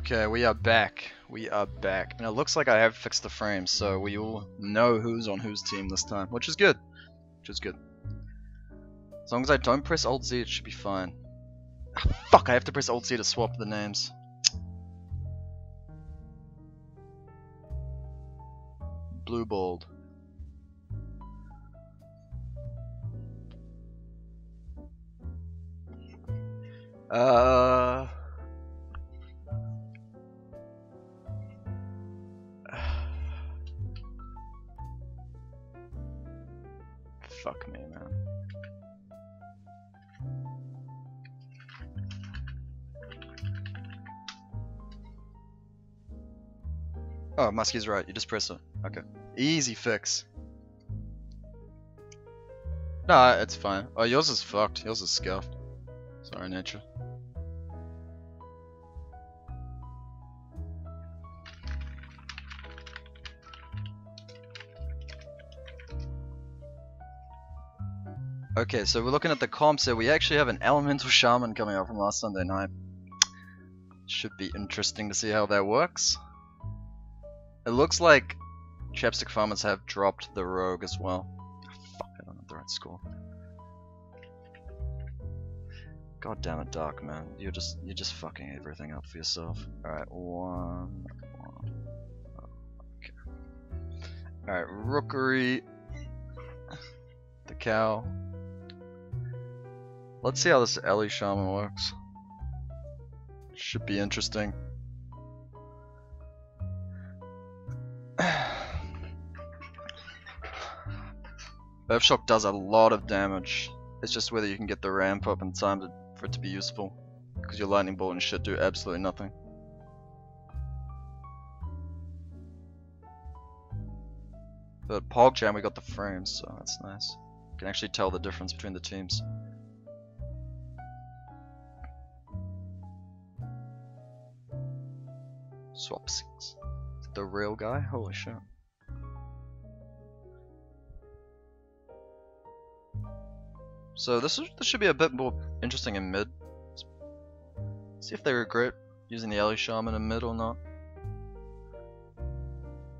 Okay, we are back. We are back. And it looks like I have fixed the frames, so we all know who's on whose team this time, which is good. Which is good. As long as I don't press Alt Z, it should be fine. Ah, fuck, I have to press Alt Z to swap the names. Blue Bald. Uh. Fuck me, man. Oh, Muskie's right. You just press it. Okay. Easy fix. Nah, it's fine. Oh, yours is fucked. Yours is scuffed. Sorry, nature. Okay, so we're looking at the comps here. We actually have an Elemental Shaman coming up from last Sunday night. Should be interesting to see how that works. It looks like Chapstick Farmers have dropped the Rogue as well. Fuck, I don't have the right score. God damn it, Dark man. You're just you're just fucking everything up for yourself. Alright, one. Alright, Rookery. The cow. Let's see how this Ellie Shaman works. Should be interesting. Earthshock does a lot of damage. It's just whether you can get the ramp up in time to, for it to be useful. Because your lightning bolt and shit do absolutely nothing. But PogChamp we got the frames, so that's nice. You can actually tell the difference between the teams. Swapsings. The real guy? Holy shit. So this, is, this should be a bit more interesting in mid. See if they regret using the Ellie Shaman in mid or not.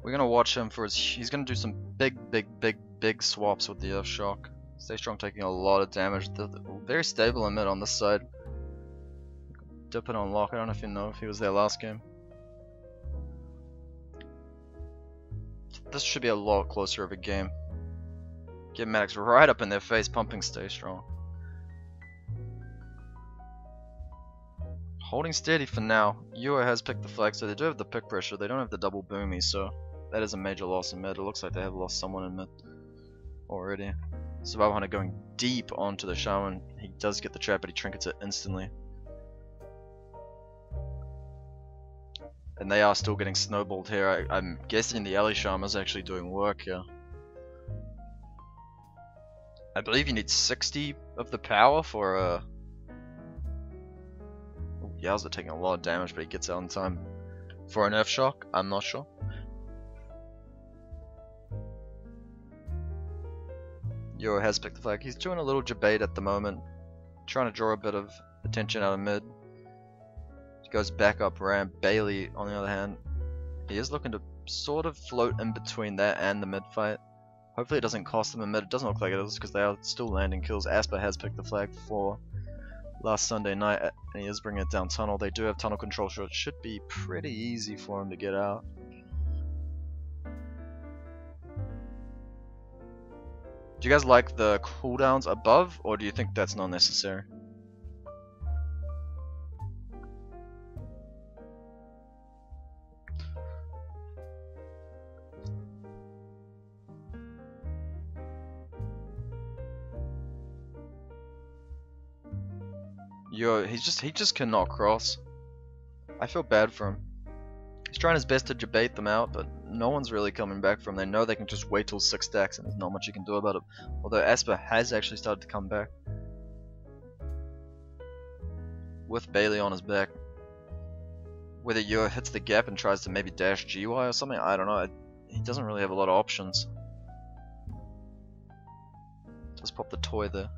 We're gonna watch him for his. He's gonna do some big, big, big, big swaps with the Earth Shock. Stay strong, taking a lot of damage. They're very stable in mid on this side. Dipping on lock. I don't know if you know if he was there last game. This should be a lot closer of a game. Get Maddox right up in their face, pumping stay strong. Holding steady for now. Ewa has picked the flag, so they do have the pick pressure. They don't have the double boomy, so that is a major loss in mid. It looks like they have lost someone in mid already. Survival Hunter going deep onto the Shaman. He does get the trap, but he trinkets it instantly. And they are still getting snowballed here. I, am guessing the Shaman is actually doing work here. I believe you need 60 of the power for a... Uh... Yowza taking a lot of damage, but he gets out in time. For an Earth Shock, I'm not sure. Yo has picked the flag. He's doing a little debate at the moment. Trying to draw a bit of attention out of mid. Goes back up ramp. Bailey, on the other hand, he is looking to sort of float in between that and the mid fight. Hopefully it doesn't cost them a mid. It doesn't look like it is because they are still landing kills. Asper has picked the flag for last Sunday night and he is bringing it down tunnel. They do have tunnel control so it should be pretty easy for him to get out. Do you guys like the cooldowns above or do you think that's not necessary? Yo, he's just he just cannot cross. I feel bad for him. He's trying his best to debate them out, but no one's really coming back from. They know they can just wait till six stacks, and there's not much you can do about it. Although Asper has actually started to come back with Bailey on his back. Whether Yo hits the gap and tries to maybe dash GY or something, I don't know. He doesn't really have a lot of options. Just pop the toy there.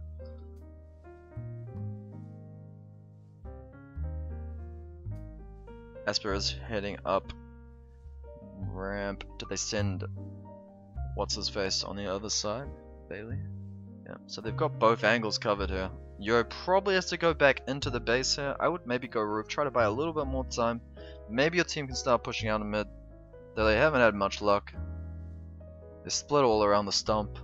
Esper is heading up ramp. Did they send what's his face on the other side? Bailey? Yeah, so they've got both angles covered here. Yo probably has to go back into the base here. I would maybe go roof, try to buy a little bit more time. Maybe your team can start pushing out a mid. Though they haven't had much luck. They split all around the stump.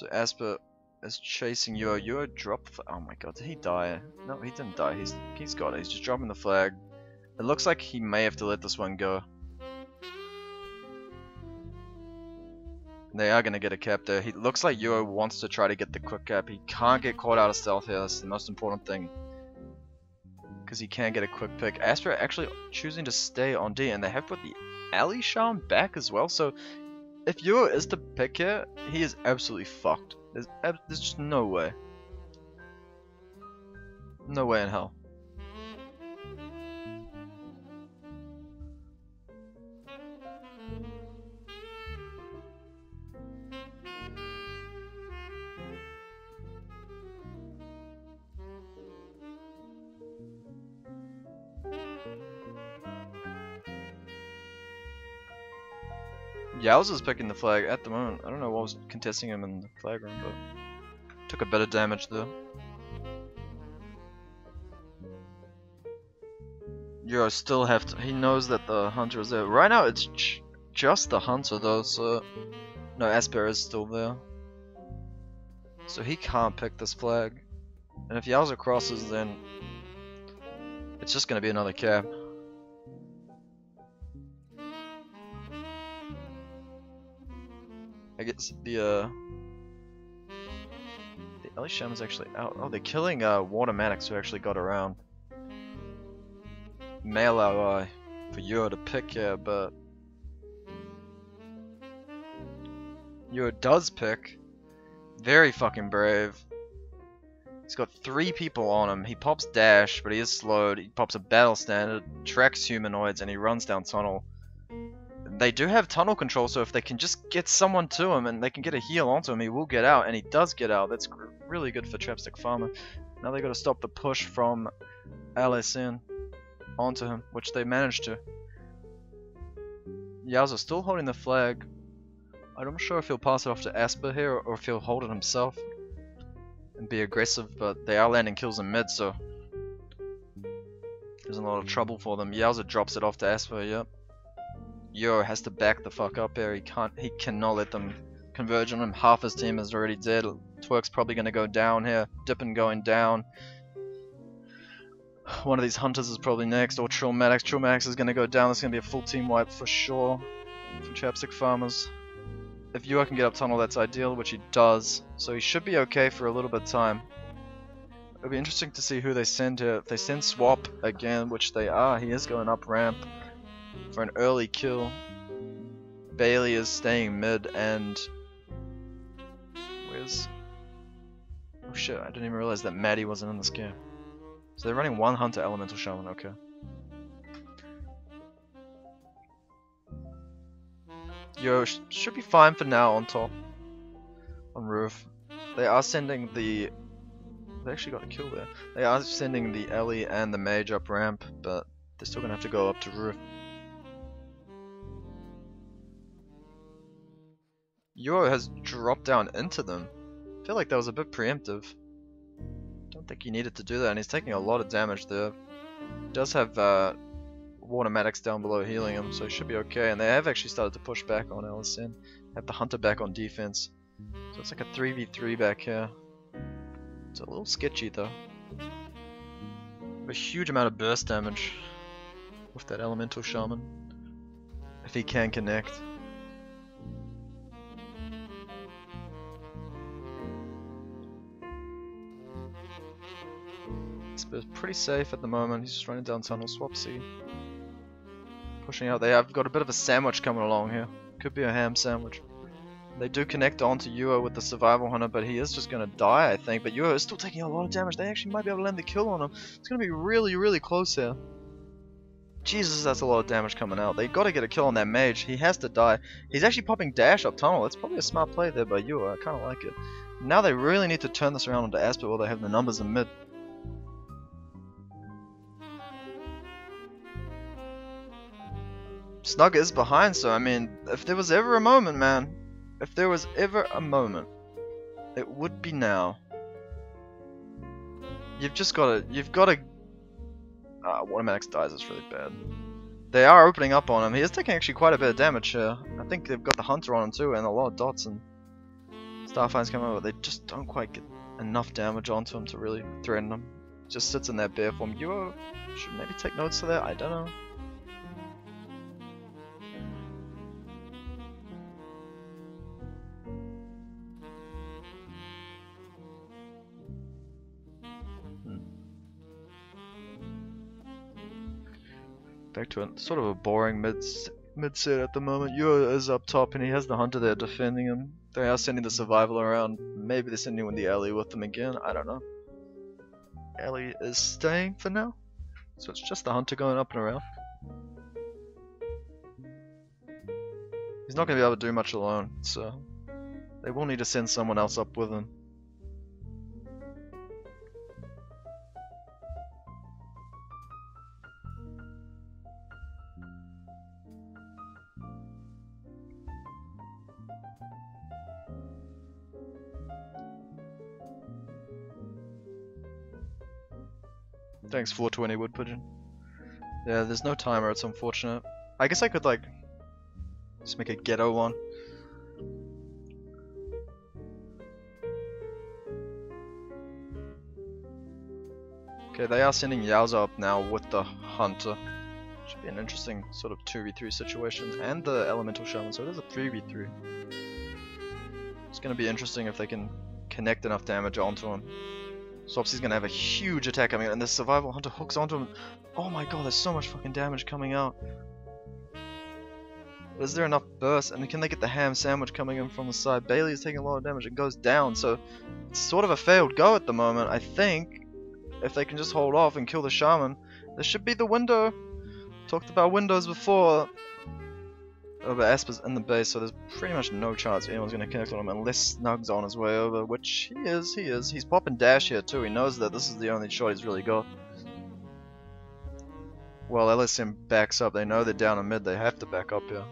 So Asper is chasing Yo. Yo dropped. Oh my god, did he die? No, he didn't die. He's he's got it. He's just dropping the flag. It looks like he may have to let this one go. They are going to get a cap there. He looks like Yuo wants to try to get the quick cap. He can't get caught out of stealth here. That's the most important thing. Because he can't get a quick pick. Astra actually choosing to stay on D. And they have put the Ali Charm back as well. So if Yuo is to pick here, he is absolutely fucked. There's, there's just no way. No way in hell. Yowza's picking the flag at the moment. I don't know what was contesting him in the flag room, but took a bit of damage though. Yo still have to. He knows that the hunter is there. Right now, it's just the hunter though, so no, Esper is still there, so he can't pick this flag. And if Yowza crosses, then it's just gonna be another cap. I guess the uh the Elisham is actually out. Oh, they're killing uh Watermatics who actually got around. Male ally for Euro to pick here, but Euro does pick. Very fucking brave. He's got three people on him. He pops dash, but he is slowed. He pops a battle standard, tracks humanoids, and he runs down tunnel they do have tunnel control, so if they can just get someone to him and they can get a heal onto him, he will get out, and he does get out. That's really good for Chapstick Farmer. Now they got to stop the push from LSN onto him, which they managed to. Yowza still holding the flag. I'm not sure if he'll pass it off to Asper here or if he'll hold it himself and be aggressive, but they are landing kills in mid, so there's a lot of trouble for them. Yowza drops it off to Asper, yep. Euro has to back the fuck up here. He can't. He cannot let them converge on him. Half his team is already dead. Twerk's probably going to go down here. Dippin going down. One of these hunters is probably next, or Trillmatics. Trillmatics is going to go down. Going to be a full team wipe for sure from Chapstick Farmers. If Yua can get up tunnel, that's ideal, which he does. So he should be okay for a little bit of time. It'll be interesting to see who they send here. If they send Swap again, which they are, he is going up ramp for an early kill. Bailey is staying mid and where's Oh shit, I didn't even realize that Maddie wasn't in this game. So they're running one Hunter Elemental Shaman, okay. Yo, sh should be fine for now on top. On roof. They are sending the... They actually got a kill there. They are sending the Ellie and the Mage up ramp, but they're still gonna have to go up to roof. Euro has dropped down into them. I feel like that was a bit preemptive. Don't think he needed to do that, and he's taking a lot of damage there. He does have uh, Watermatics down below healing him, so he should be okay. And they have actually started to push back on LSN. Have the Hunter back on defense. So it's like a 3v3 back here. It's a little sketchy though. A huge amount of burst damage with that Elemental Shaman. If he can connect. But pretty safe at the moment. He's just running down tunnel, swap C. Pushing out. there. I've got a bit of a sandwich coming along here. Could be a ham sandwich. They do connect onto Yuo with the survival hunter, but he is just going to die, I think. But Yuo is still taking a lot of damage. They actually might be able to land the kill on him. It's going to be really, really close here. Jesus, that's a lot of damage coming out. They gotta get a kill on that mage. He has to die. He's actually popping dash up tunnel. That's probably a smart play there by you. I kinda like it. Now they really need to turn this around onto Asper while they have the numbers in mid. Snug is behind, so I mean, if there was ever a moment, man, if there was ever a moment, it would be now. You've just gotta, you've gotta, ah, Watermanix dies is really bad. They are opening up on him, he is taking actually quite a bit of damage here. I think they've got the Hunter on him too, and a lot of dots, and Starfire's coming over, they just don't quite get enough damage onto him to really threaten him. Just sits in that bear form. You should maybe take notes of that, I don't know. Back to a sort of a boring mid mid set at the moment. Yu is up top and he has the hunter there defending him. They are sending the survival around. Maybe they're sending in the alley with them again. I don't know. Ellie is staying for now. So it's just the hunter going up and around. He's not going to be able to do much alone, so they will need to send someone else up with him. Thanks 420 wood pigeon. Yeah, there's no timer, it's unfortunate. I guess I could like just make a ghetto one. Okay, they are sending Yowza up now with the Hunter. Should be an interesting sort of 2v3 situation. And the Elemental Shaman, so it is a 3v3. It's gonna be interesting if they can connect enough damage onto him. Swapsy's gonna have a huge attack coming out, and the Survival Hunter hooks onto him. Oh my god, there's so much fucking damage coming out. Is there enough burst? And can they get the ham sandwich coming in from the side? Bailey is taking a lot of damage. It goes down, so it's sort of a failed go at the moment. I think if they can just hold off and kill the shaman, there should be the window. Talked about windows before. Oh, but Asper's in the base, so there's pretty much no chance anyone's going to connect on him unless Snug's on his way over, which he is, he is. He's popping dash here too, he knows that this is the only shot he's really got. Well, LSN backs up, they know they're down in mid, they have to back up here.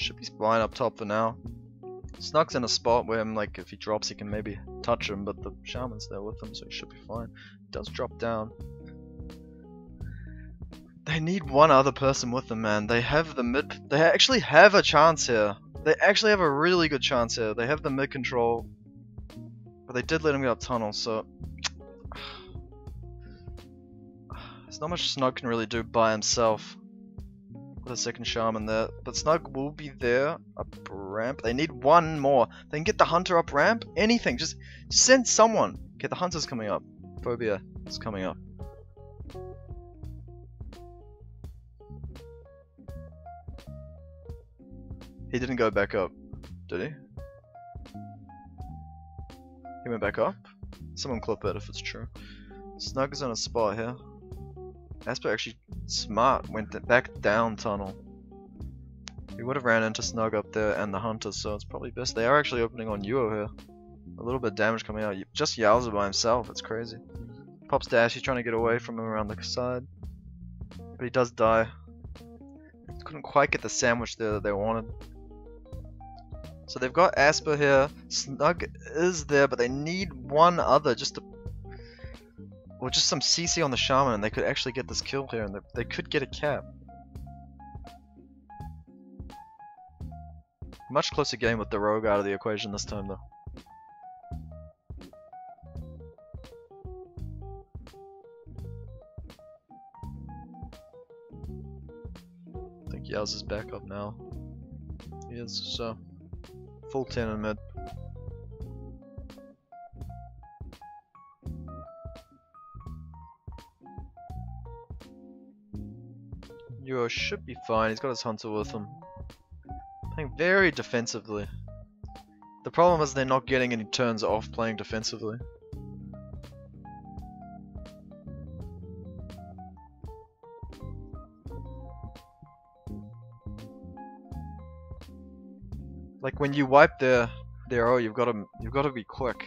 Should be fine up top for now. Snug's in a spot where him, like if he drops he can maybe touch him, but the shaman's there with him, so he should be fine. He does drop down. They need one other person with them, man. They have the mid. They actually have a chance here. They actually have a really good chance here. They have the mid control, but they did let him get up tunnel, so there's not much Snug can really do by himself second shaman there. But Snug will be there. Up ramp. They need one more. They can get the hunter up ramp. Anything. Just send someone. Okay, the hunter's coming up. Phobia is coming up. He didn't go back up, did he? He went back up? Someone clip it if it's true. Snug is on a spot here. Asper actually smart went back down tunnel. We would have ran into Snug up there and the Hunters, so it's probably best. They are actually opening on Yuo here. A little bit of damage coming out. Just Yowza by himself, it's crazy. Pops dash, he's trying to get away from him around the side. But he does die. Couldn't quite get the sandwich there that they wanted. So they've got Asper here. Snug is there, but they need one other just to or just some CC on the Shaman and they could actually get this kill here and they, they could get a cap. Much closer game with the Rogue out of the equation this time though. I think Yaz is back up now. He is, so full 10 in mid. Euro should be fine. He's got his hunter with him. Playing very defensively. The problem is they're not getting any turns off playing defensively. Like when you wipe their their oh you've got to you've got to be quick.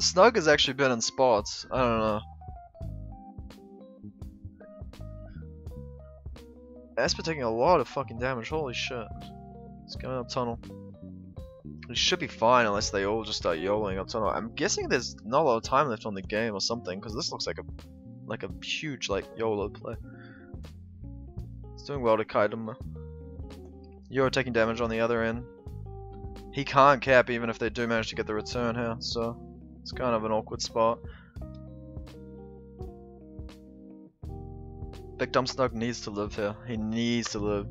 Snug has actually been in spots. I don't know. Esper taking a lot of fucking damage. Holy shit. He's going up tunnel. He should be fine unless they all just start YOLOing up tunnel. I'm guessing there's not a lot of time left on the game or something because this looks like a like a huge like YOLO play. It's doing well to kite him. You're taking damage on the other end. He can't cap even if they do manage to get the return here, so it's kind of an awkward spot. Big Dumb Snug needs to live here. He needs to live.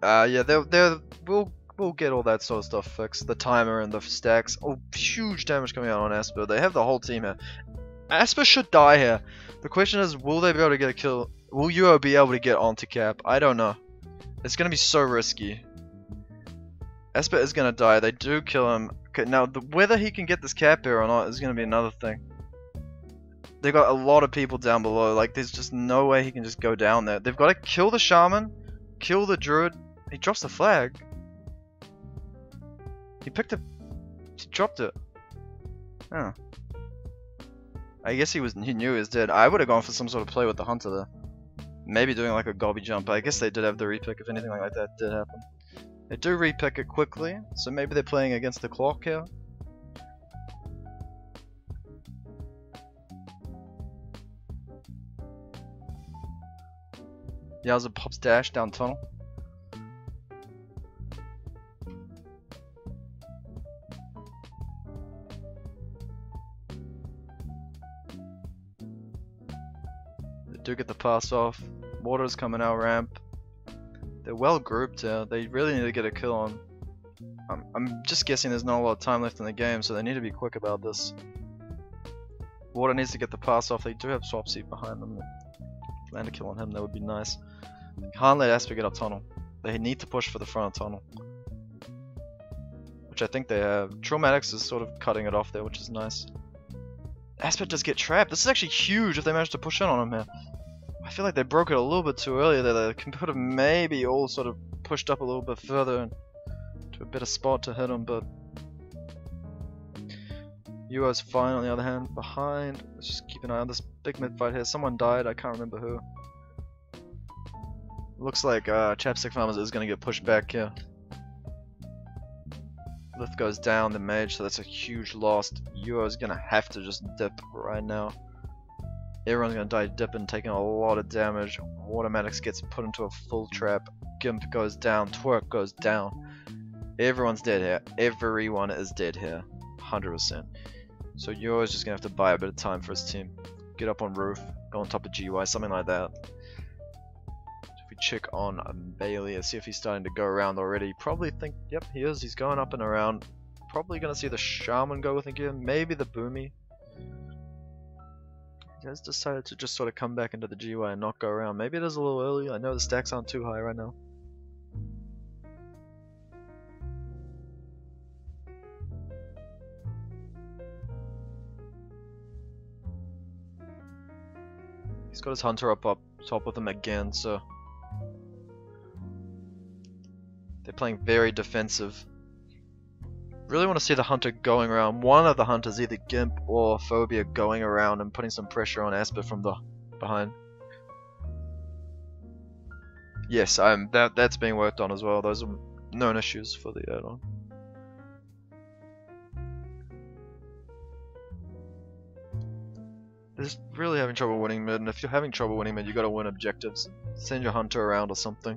Uh, yeah, they're, they're, we'll, we'll get all that sort of stuff fixed. The timer and the stacks. Oh, huge damage coming out on Esper. They have the whole team here. Esper should die here. The question is, will they be able to get a kill? Will Yuo be able to get onto cap? I don't know. It's gonna be so risky. Esper is gonna die. They do kill him. Okay, now, the, whether he can get this cap here or not is gonna be another thing. They got a lot of people down below. Like, there's just no way he can just go down there. They've got to kill the shaman, kill the druid. He drops the flag. He picked it. He dropped it. Oh. I guess he was. He knew he was dead. I would have gone for some sort of play with the hunter there. Maybe doing like a gobby jump. I guess they did have the repick if anything like that did happen. They do repick it quickly, so maybe they're playing against the clock here. Yowza pops dash down tunnel. They do get the pass off. Water's coming out ramp. They're well grouped here. They really need to get a kill on. I'm, I'm just guessing there's not a lot of time left in the game, so they need to be quick about this. Water needs to get the pass off. They do have swap seat behind them. Land a kill on him, that would be nice. Can't let Esper get up tunnel. They need to push for the front of tunnel. Which I think they have. Traumatics is sort of cutting it off there, which is nice. Esper does get trapped. This is actually huge if they manage to push in on him here. I feel like they broke it a little bit too early there. They could have maybe all sort of pushed up a little bit further to a better spot to hit him, but Yuo's fine on the other hand. Behind, let's just keep an eye on this big mid fight here. Someone died, I can't remember who. Looks like uh, Chapstick Farmers is going to get pushed back here. Lift goes down the mage, so that's a huge loss. Yuo is going to have to just dip right now. Everyone's going to die dipping, taking a lot of damage. Automatics gets put into a full trap. Gimp goes down. Twerk goes down. Everyone's dead here. Everyone is dead here. 100%. So is just to have to buy a bit of time for his team. Get up on roof, go on top of GY, something like that If we check on Bailey see if he's starting to go around already. Probably think, yep, he is. He's going up and around. Probably to see the Shaman go with again. Maybe the Boomy. He has decided to just sort of come back into the GY and not go around. Maybe it is a little early. I know the stacks aren't too high right now. He's got his hunter up up top with him again, so They're playing very defensive. Really want to see the hunter going around. One of the hunters, either Gimp or Phobia, going around and putting some pressure on Asper from the behind. Yes, I'm that that's being worked on as well. Those are known issues for the add-on. Just really having trouble winning mid, and if you're having trouble winning mid, you gotta win objectives. Send your hunter around or something.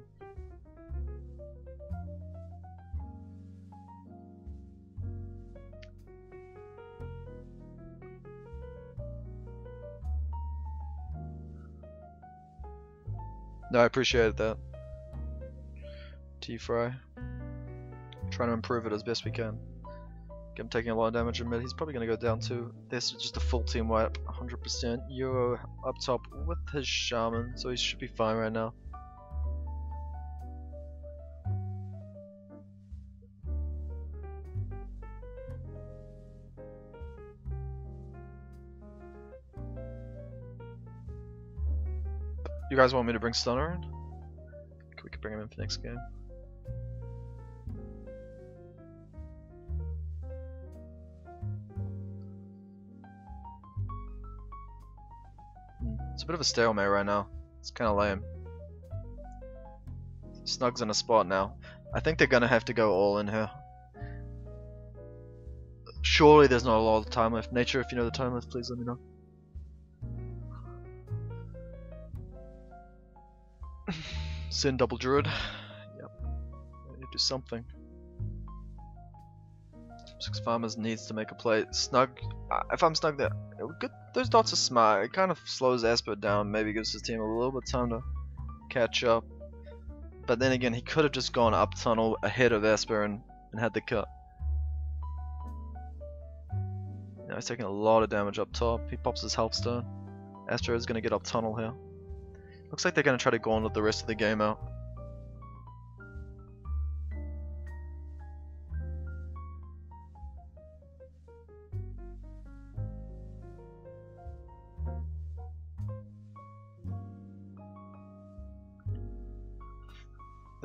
No, I appreciated that. T-Fry. Trying to improve it as best we can. I'm taking a lot of damage in mid. He's probably gonna go down too. This is just a full team wipe, 100%. Euro up top with his shaman, so he should be fine right now. You guys want me to bring Stunner in? We could bring him in for next game. A bit of a stalemate right now. It's kind of lame. Snug's in a spot now. I think they're gonna have to go all in here. Surely there's not a lot of time left. Nature, if you know the time left, please let me know. Sin double druid. Yep. I need to do something. Six farmers needs to make a play. Snug. Uh, if I'm snug there, good. those dots are smart. It kind of slows Esper down. Maybe gives his team a little bit time to catch up. But then again, he could have just gone up tunnel ahead of Esper and, and had the cut. Now he's taking a lot of damage up top. He pops his health stone. Astro is going to get up tunnel here. Looks like they're going to try to go on with the rest of the game out.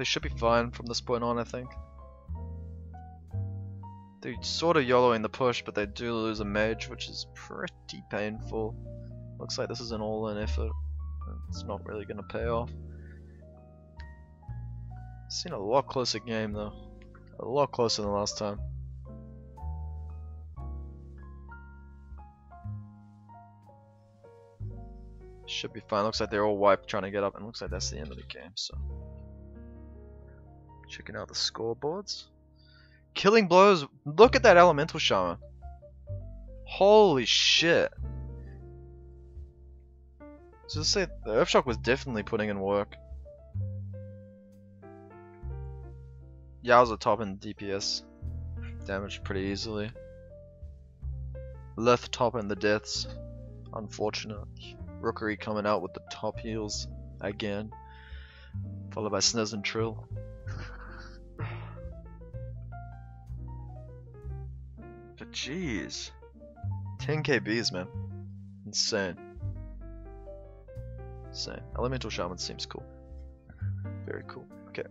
They should be fine from this point on, I think. They're sort of YOLOing the push, but they do lose a mage, which is pretty painful. Looks like this is an all-in effort. It's not really going to pay off. Seen a lot closer game though. A lot closer than last time. Should be fine. Looks like they're all wiped trying to get up, and looks like that's the end of the game. So, checking out the scoreboards. Killing blows. Look at that elemental shaman. Holy shit. So let's say the Earthshock was definitely putting in work. Yao's a top in DPS. Damage pretty easily. Leth top in the deaths. Unfortunate. Rookery coming out with the top heals again. Followed by Sniz and Trill. Jeez. 10 KBs, man. Insane. Insane. Elemental Shaman seems cool. Very cool. Okay.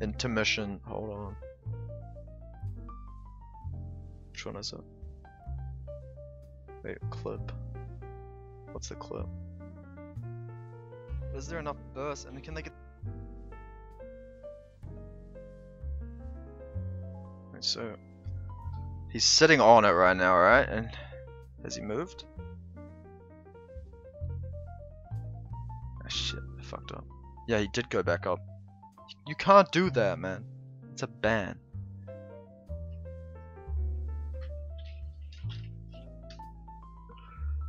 Intermission. Hold on. Which one is it? Wait, clip. What's the clip? Is there enough burst? And can they get. Wait, so. He's sitting on it right now, right? And has he moved? Ah, shit, I fucked up. Yeah, he did go back up. You can't do that, man. It's a ban.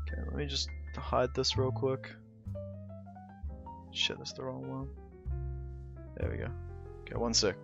Okay, let me just hide this real quick. Shit, that's the wrong one. There we go. Okay, one sec.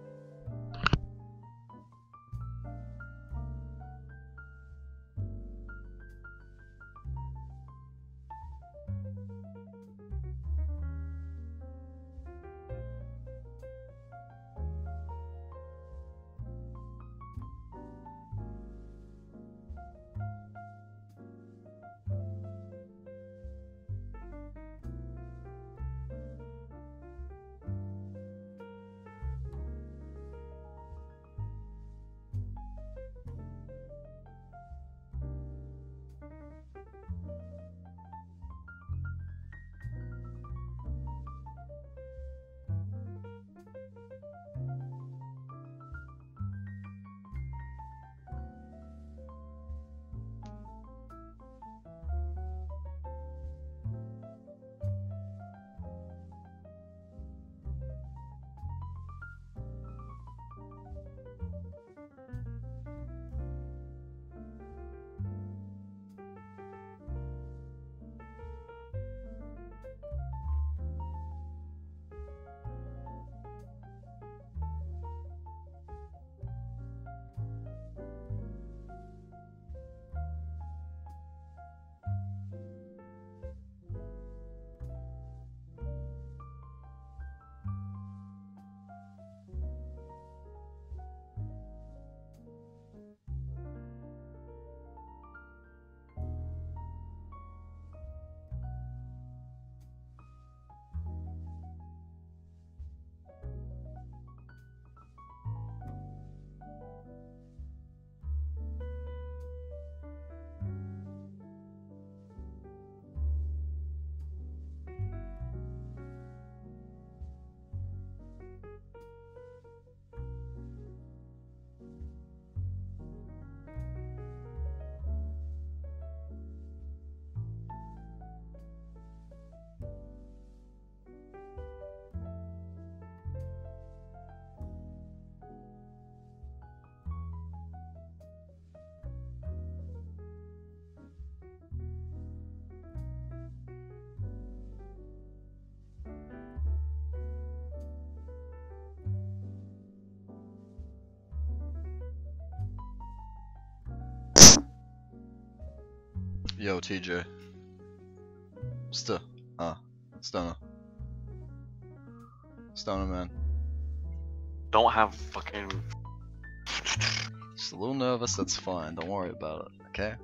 Yo, TJ. Still. Ah. Stunner. Stunner, man. Don't have fucking. Just a little nervous, that's fine. Don't worry about it, okay?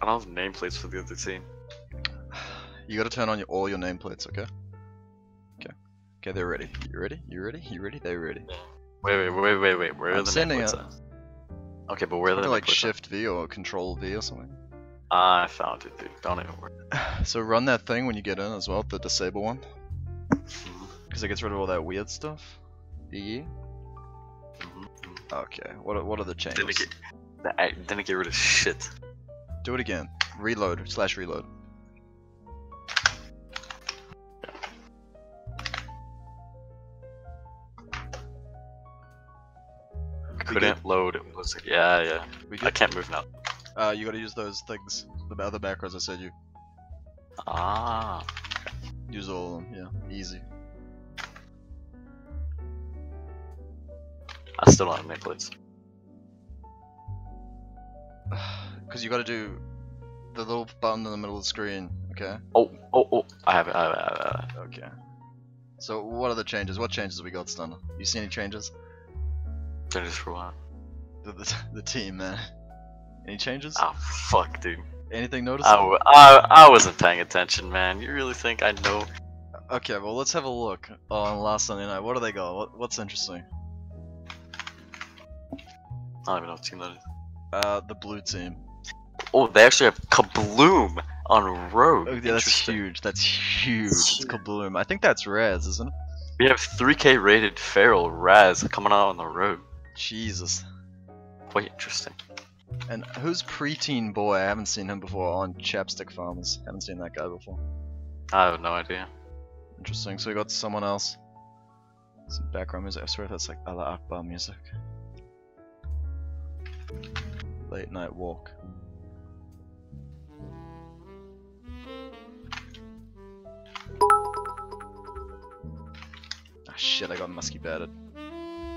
I don't have nameplates for the other team. You gotta turn on your, all your nameplates, okay? Okay. Okay, they're ready. You ready? You ready? You ready? They're ready. Wait, wait, wait, wait, wait. Where are I'm the sending nameplates it. Okay, but where are the like nameplates at? Shift V or Control V or something. I found it, dude. Don't even worry. So run that thing when you get in as well, the disable one. Because it gets rid of all that weird stuff. EE? mhm, mhm. Okay, what are, what are the changes? get, I didn't get rid of shit. Do it again. Reload, slash reload. Couldn't load. It was yeah, yeah. I can't move now. Uh, you gotta use those things. The other macros I said you. Ah, Use all of them, yeah. Easy. I still don't have nameplates. Because you gotta do the little button in the middle of the screen, okay? Oh, oh, oh! I have it. I have it. I have it, I have it. Okay. So what are the changes? What changes have we got, Stunner? You see any changes? Changes for what? The, the, the team, man. Any changes? Ah, fuck, dude. Anything noticeable? I, I wasn't paying attention, man. You really think I know? Okay, well let's have a look on last Sunday night. What do they got? What, what's interesting? I don't even know what team that is. Uh, the blue team. Oh, they actually have Kabloom on Rogue. Oh, yeah, that's huge. That's huge. It's huge. Kabloom. I think that's Raz, isn't it? We have 3K rated Feral Raz coming out on the road. Jesus. Quite interesting. And who's preteen boy? I haven't seen him before on Chapstick Farmers. Haven't seen that guy before. I have no idea. Interesting. So we got someone else. Some background music. I swear that's like Allah Akbar music. Late night walk. Ah shit, I got musky batted.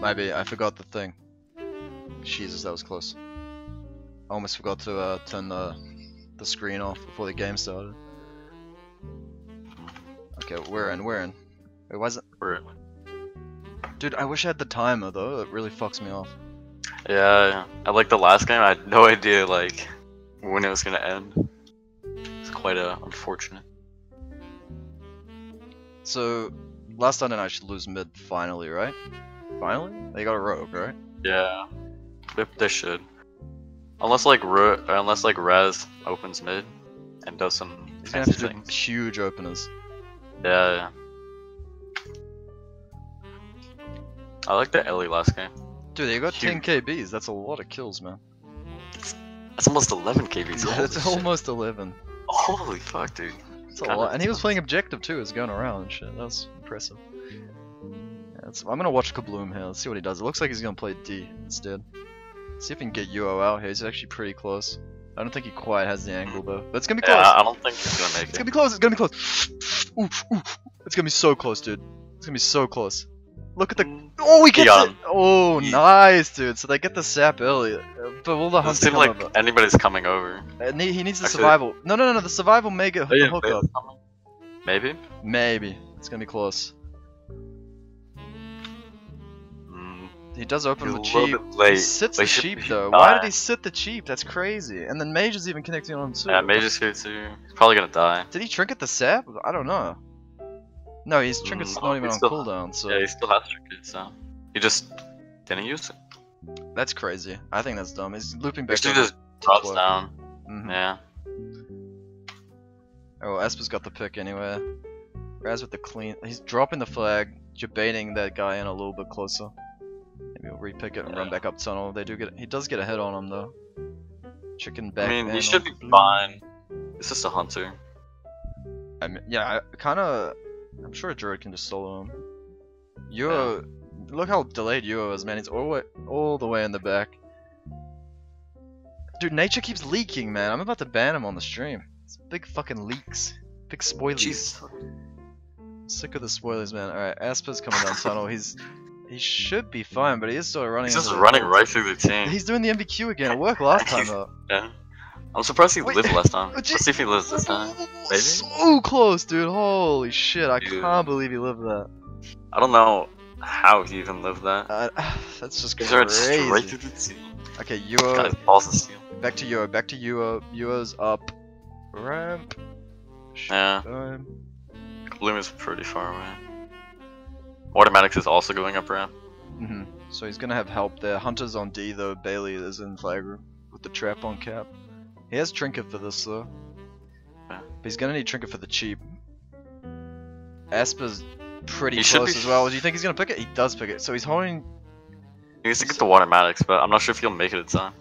Maybe I forgot the thing. Jesus, that was close. I almost forgot to uh, turn the the screen off before the game started. Okay, we're in, we're in. It wasn't. We're, Dude, I wish I had the timer though. It really fucks me off. yeah. I like the last game. I had no idea like when it was gonna end. It's quite uh, unfortunate. So, last night I should lose mid finally, right? Finally? They got a rogue, right? Yeah, they, they should. Unless like Ro- unless like Raz opens mid and does some He's gonna have to do huge openers. Yeah, yeah. I like the Ellie last game. Dude, they got 10 KBs. That's a lot of kills, man. That's almost 11 KBs. Yeah, shit. almost 11. Holy fuck, dude. It's a Kinda lot. And he was playing objective too. He's going around and shit. That's impressive. Yeah, I'm gonna watch Kabloom here. Let's see what he does. It looks like he's gonna play D instead. See if we can get UO out here. He's actually pretty close. I don't think he quite has the angle though. But it's gonna be close. Yeah, I don't think he's gonna make it. It's gonna be close. It's gonna be close. Ooh, ooh. It's gonna be so close, dude. It's gonna be so close. Look at the. Mm, Oh, we get him. Oh, nice, dude. So they get the sap early, but will the Doesn't hunt seem like over? anybody's coming over. Uh, ne- he needs the Actually- survival. No, no, no, no. The survival may get Oh, yeah, the hook up. Maybe. Maybe it's gonna be close. He does open the cheap. He sits the should- cheap they should though. Why did he sit the cheap? That's crazy. And then Mage is even connecting on him too. Yeah, Mage is here too. He's probably gonna die. Did he trinket the sap? I don't know. No, his trinket's Mm, not even on cooldown, so Yeah, he still has trinkets, so he just didn't use it. that's crazy. I think that's dumb. He's looping back. over. just drops down. Mhm. Yeah. Oh, Espa's got the pick anyway. Raz with the clean. He's dropping the flag, debating that guy in a little bit closer. Maybe he'll repick it and run back up tunnel. They do get. He does get a hit on him though. Chicken back. I mean, he should be blue. fine. It's just a hunter. I mean, yeah, I kind of. I'm sure Druid can just solo him. Yuo, look how delayed Yuo is, man. He's all the way, all the way in the back. Dude, nature keeps leaking, man. I'm about to ban him on the stream. It's big fucking leaks, big spoilers. Jeez. Sick of the spoilers, man. Alright, Asper's coming down tunnel. He's he should be fine, but he is still running. He's just running right through the team. He's doing the MBQ again. It worked last time though. Yeah. I'm surprised he Wait, lived last time. oh, Let's see if he lives this time. Maybe? So close, dude. Holy shit! I Dude. can't believe he lived that. I don't know how he even lived that. Uh, that's just He's right straight crazy. the sea. Okay, Got Yuo, balls of steel. back to Yuo, back to Yuo. Yuo's up. Ramp. Yeah. Bloom is pretty far away. Automatics is also going up ramp. hmm So he's gonna have help there. Hunter's on D though. Bailey is in flag room with the trap on cap. He has trinket for this though. Yeah. But he's gonna need trinket for the cheap. Asper's pretty He close be- as well. Do you think he's gonna pick it? He does pick it. So he's holding. He needs to get the automatics, but I'm not sure if he'll make it in time.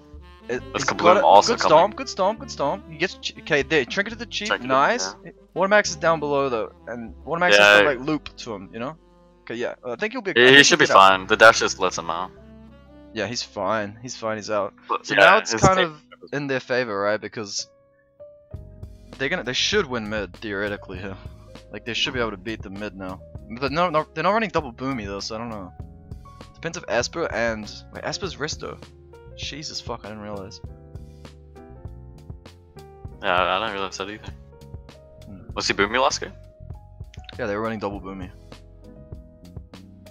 It, Let's got also good stomp, good stomp, good stomp. He gets ch- okay. There, trinket to the cheap, Trinket, nice. Watermax is down below though, and Watermax Yeah. has to like loop to him, you know. Okay, yeah, I think he'll be. I He, think he he'll should be get out. fine. The dash just lets him out. Yeah, he's fine. He's fine. He's out. But So yeah, now it's kind of in their favor, right? Because they're gonna, they should win mid theoretically here. Like they should be able to beat the mid now. But no, no, they're not running double boomy though, so I don't know. Depends if Asper and wait, Asper's Risto. Jesus fuck, I didn't realize. Yeah, I I didn't realize that either. Hmm. Was he boomy last game? Yeah, they were running double boomy.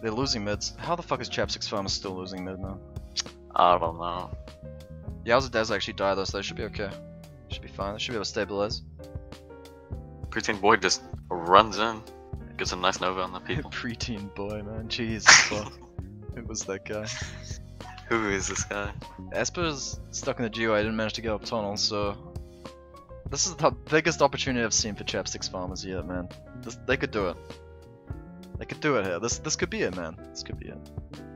They're losing mids. How the fuck is Chapstick's Farmer still losing mid now? I don't know. Yowza does actually die though, so they should be okay. Should be fine. They should be able to stabilize. Preteen boy just runs in, gets a nice nova on the people. Preteen boy, man. Jesus fuck. Who was that guy? Who is this guy? Esper's stuck in the geo. I didn't manage to get up tunnel, so this is the biggest opportunity I've seen for Chapsticks farmers yet, man. This, they could do it. They could do it here. This this could be it, man. This could be it.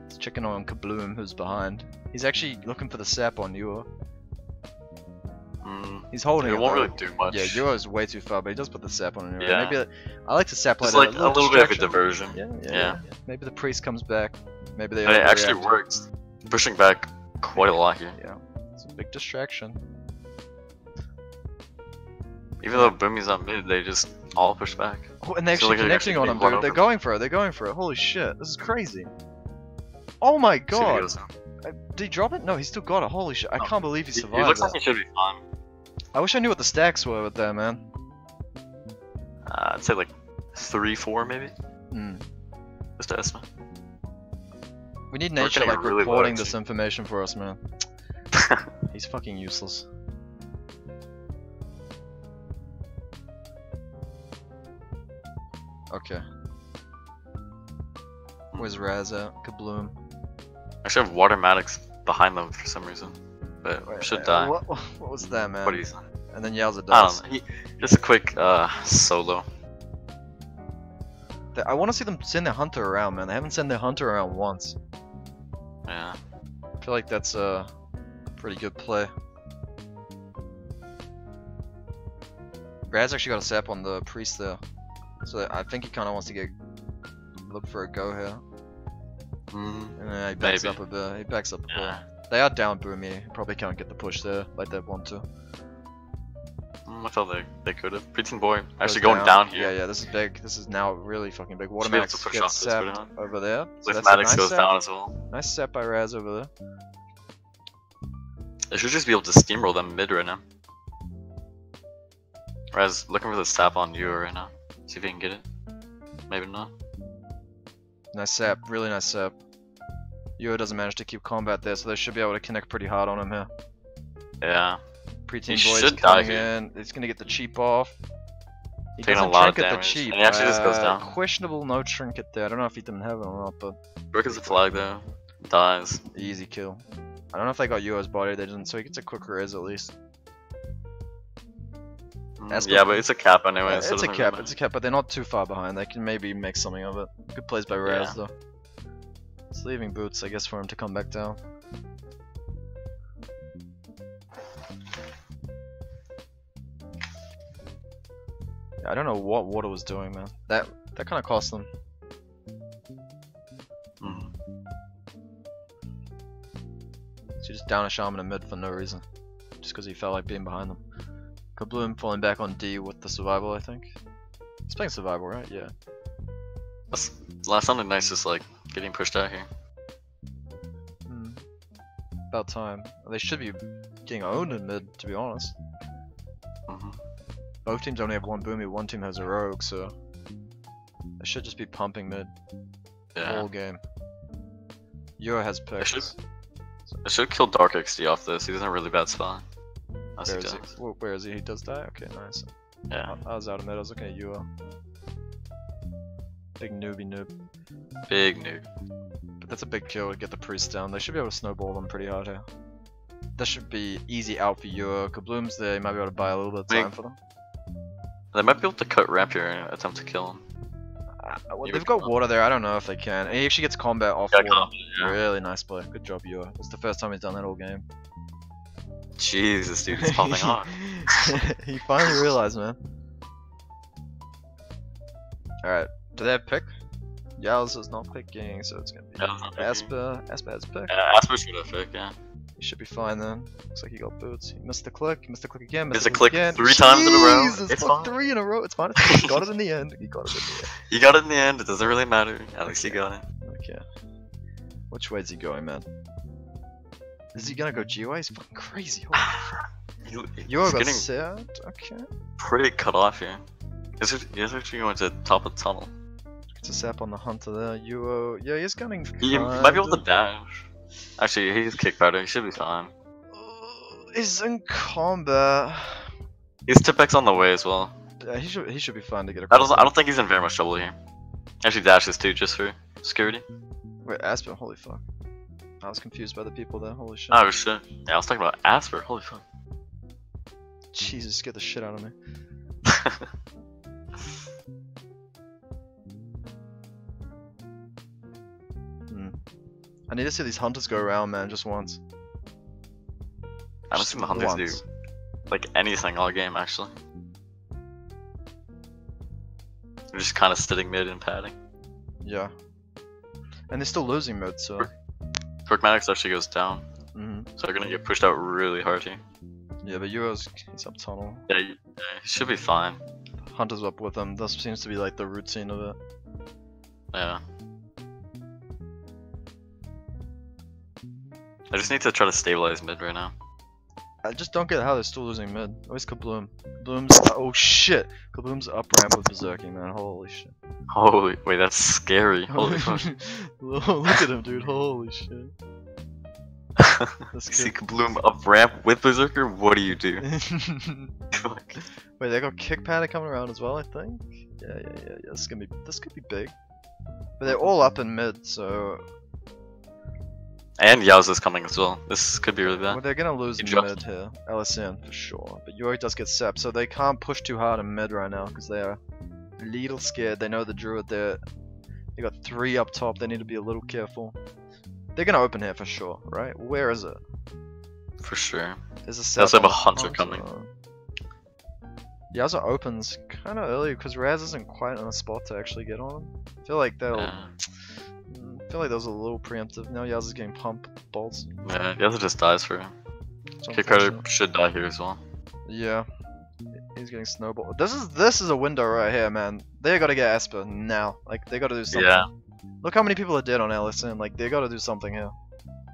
It's checking on Kabloom, who's behind. He's actually looking for the sap on Yor. Mm, He's holding it it. won't though. really do much. Yeah, Yor is way too far, but he does put the sap on Yor. Yeah. Maybe I like the sap Just like like a little bit of a diversion. Yeah, yeah, Yeah. yeah. Maybe the priest comes back. Maybe they. And it actually works. Pushing back quite a lot here. Yeah, it's a big distraction. Even though Boomy's not mid, they just all push back. Oh, and they're So, actually like, connecting actually on him, dude. They're going for it. They're going for it. Holy shit, this is crazy. Oh my See if he god. Uh, Did he drop it? No, he still got it. Holy shit. I No. can't believe he He, he survived looks that. like he should be fine. I wish I knew what the stacks were with that, man. Uh, I'd say like three, four maybe. Hmm. Just to estimate. We need nature like really reporting this information for us, man. He's fucking useless. Okay. Where's Raz at? Kabloom. Actually, have Watermatics behind them for some reason, but Wait, should uh, die. What, what was that, man? What do you think? And then Yowza I does. don't know. He, just a quick uh, solo. I want to see them send their hunter around, man. They haven't sent their hunter around once. Yeah. I feel like that's a pretty good play. Raz actually got a sap on the priest there, so I think he kind of wants to get look for a go here. Mm, And then he backs Maybe. up a bit. He backs up a bit. yeah. They are down boomy. Probably can't get the push there like they want to. Mm, I thought they, they could have. Preteen boy Goes actually going down, here. Yeah, yeah. This is big. This is now really fucking big. Should be able to Watermax push gets off this sapped over there. So With that's Maddox nice goes sap. down as well. Nice sap by Raz over there. They should just be able to steamroll them mid right now. Raz looking for the stab on you right now. See if he can get it. Maybe not. Nice sap, really nice sap. Yua doesn't manage to keep combat there, so they should be able to connect pretty hard on him here. Yeah. Preteen He die coming in. He's gonna get the cheap off. He Taking a lot of trinket the damage, cheap. and he actually just goes Uh, down. Questionable no trinket there. I don't know if he didn't have it or not, but is the flag though. Dies. easy kill. I don't know if they got Yua's body. They didn't, so he gets a quick res at least. That's yeah, but it's a cap anyway. Uh, so it's a cap. It's a cap, but they're not too far behind. They can maybe make something of it. Good plays by Raz Yeah. though. It's leaving boots, I guess, for him to come back down. Yeah, I don't know what water was doing, man. That that kind of cost them. Mm. So just down a shaman in mid for no reason, just because he felt like being behind them. Kabloom falling back on D with the survival, I think. He's playing survival, right? Yeah. That's last sounded nice, just like getting pushed out here. Hmm. About time. They should be getting owned in mid, to be honest. Both teams only have one boomy, one team has a rogue, so they should just be pumping mid Yeah. whole game. Euro has I picks. should, I should kill Dark XD off this. He's in a really bad spot. Where is he? Where is he? He does die? Okay, nice. Yeah. I was out of mid, I was looking at Euro. Big newbie noob. Big noob. But that's a big kill to get the priest down. They should be able to snowball them pretty hard here. That should be easy out for Euro. Kabloom's there, you might be able to buy a little bit of time for them. They might be able to cut ramp here and attempt to kill him. Uh, well, they've got water there, I don't know if they can. He actually gets combat off Yeah, water. yeah. Really nice play. Good job, Euro. It's the first time he's done that all game. Jesus, dude, it's popping off. he finally realized, man. Alright, do they have pick? Yals is not picking, so it's gonna be Yeah, it's not picking. Asper. Asper has pick. Yeah, Asper should have pick, yeah. He should be fine then. Looks like he got boots. He missed the click. He missed the click again. Missed Missed the a click again. three times in a row. Jesus, It's fine. Three in a row. It's fine. It's fine. He got it in the end. He got it in the He got it in the end, it doesn't really matter. At least he got it. Okay. Which way is he going, man? Is he gonna go GY? He's fucking crazy. Holy He, he's Euro got getting sad. Okay. pretty cut off here. He's, he's actually going to top of the tunnel. It's a sap on the hunter there. Euro. Yeah, he's gunning. He might be able to dash. Actually, he's kick powder, he should be fine. Uh, he's in combat. He's Tipex on the way as well. Yeah, he should he should be fine to get across. I don't I don't think he's in very much trouble here. Actually dashes too, just for security. Wait, Aspen. Holy fuck. I was confused by the people there. Holy shit. Oh shit. Yeah, I was talking about Asper, holy fuck. Jesus, get the shit out of me. Hmm. I need to see these hunters go around, man, just once. I Just seen the hunters do like anything all game actually. They're just kind of sitting mid and padding. Yeah. And they're still losing mid, so. Pragmatics actually goes down, hmm so they're gonna get pushed out really hard here. Yeah, but Euro's he's up tunnel. Yeah, he, yeah, he should be fine. Hunters up with him. That seems to be like the routine of it. Yeah. I just need to try to stabilize mid right now. I just don't get how they're still losing mid. Where's Kabloom? Kabloom's oh shit! Kabloom's up ramp with Berserking, man. Holy shit. Holy, wait, that's scary. Holy fuck. Look at him, dude. Holy shit. You see. Kabloom up ramp with Berserker, what do you do? Wait, they got kick panic coming around as well, I think. Yeah, yeah, yeah, yeah. This is gonna be this could be big. But they're all up in mid, so And Yao's coming as well. This could be really well, bad. they're gonna lose Good in job. mid here. LSN for sure. But Yuri does get sep, so they can't push too hard in mid right now because they are a little scared. They know the druid there. They got three up top. They need to be a little careful. They're gonna open here for sure, right? Where is it? For sure. There's a They sep also have a the hunter coming. Yaza opens kind of early because Raz isn't quite in a spot to actually get on him. I feel like they'll. Yeah, I feel like that was a little preemptive. Now Yaza's getting pump bolts. yeah Yao's just dies for him. Kick Carter should die here as well. Yeah. He's getting snowballed. This is this is a window right here, man. They gotta get Esper now. Like they gotta do something. Yeah. Look how many people are dead on LSN. Like they gotta do something here.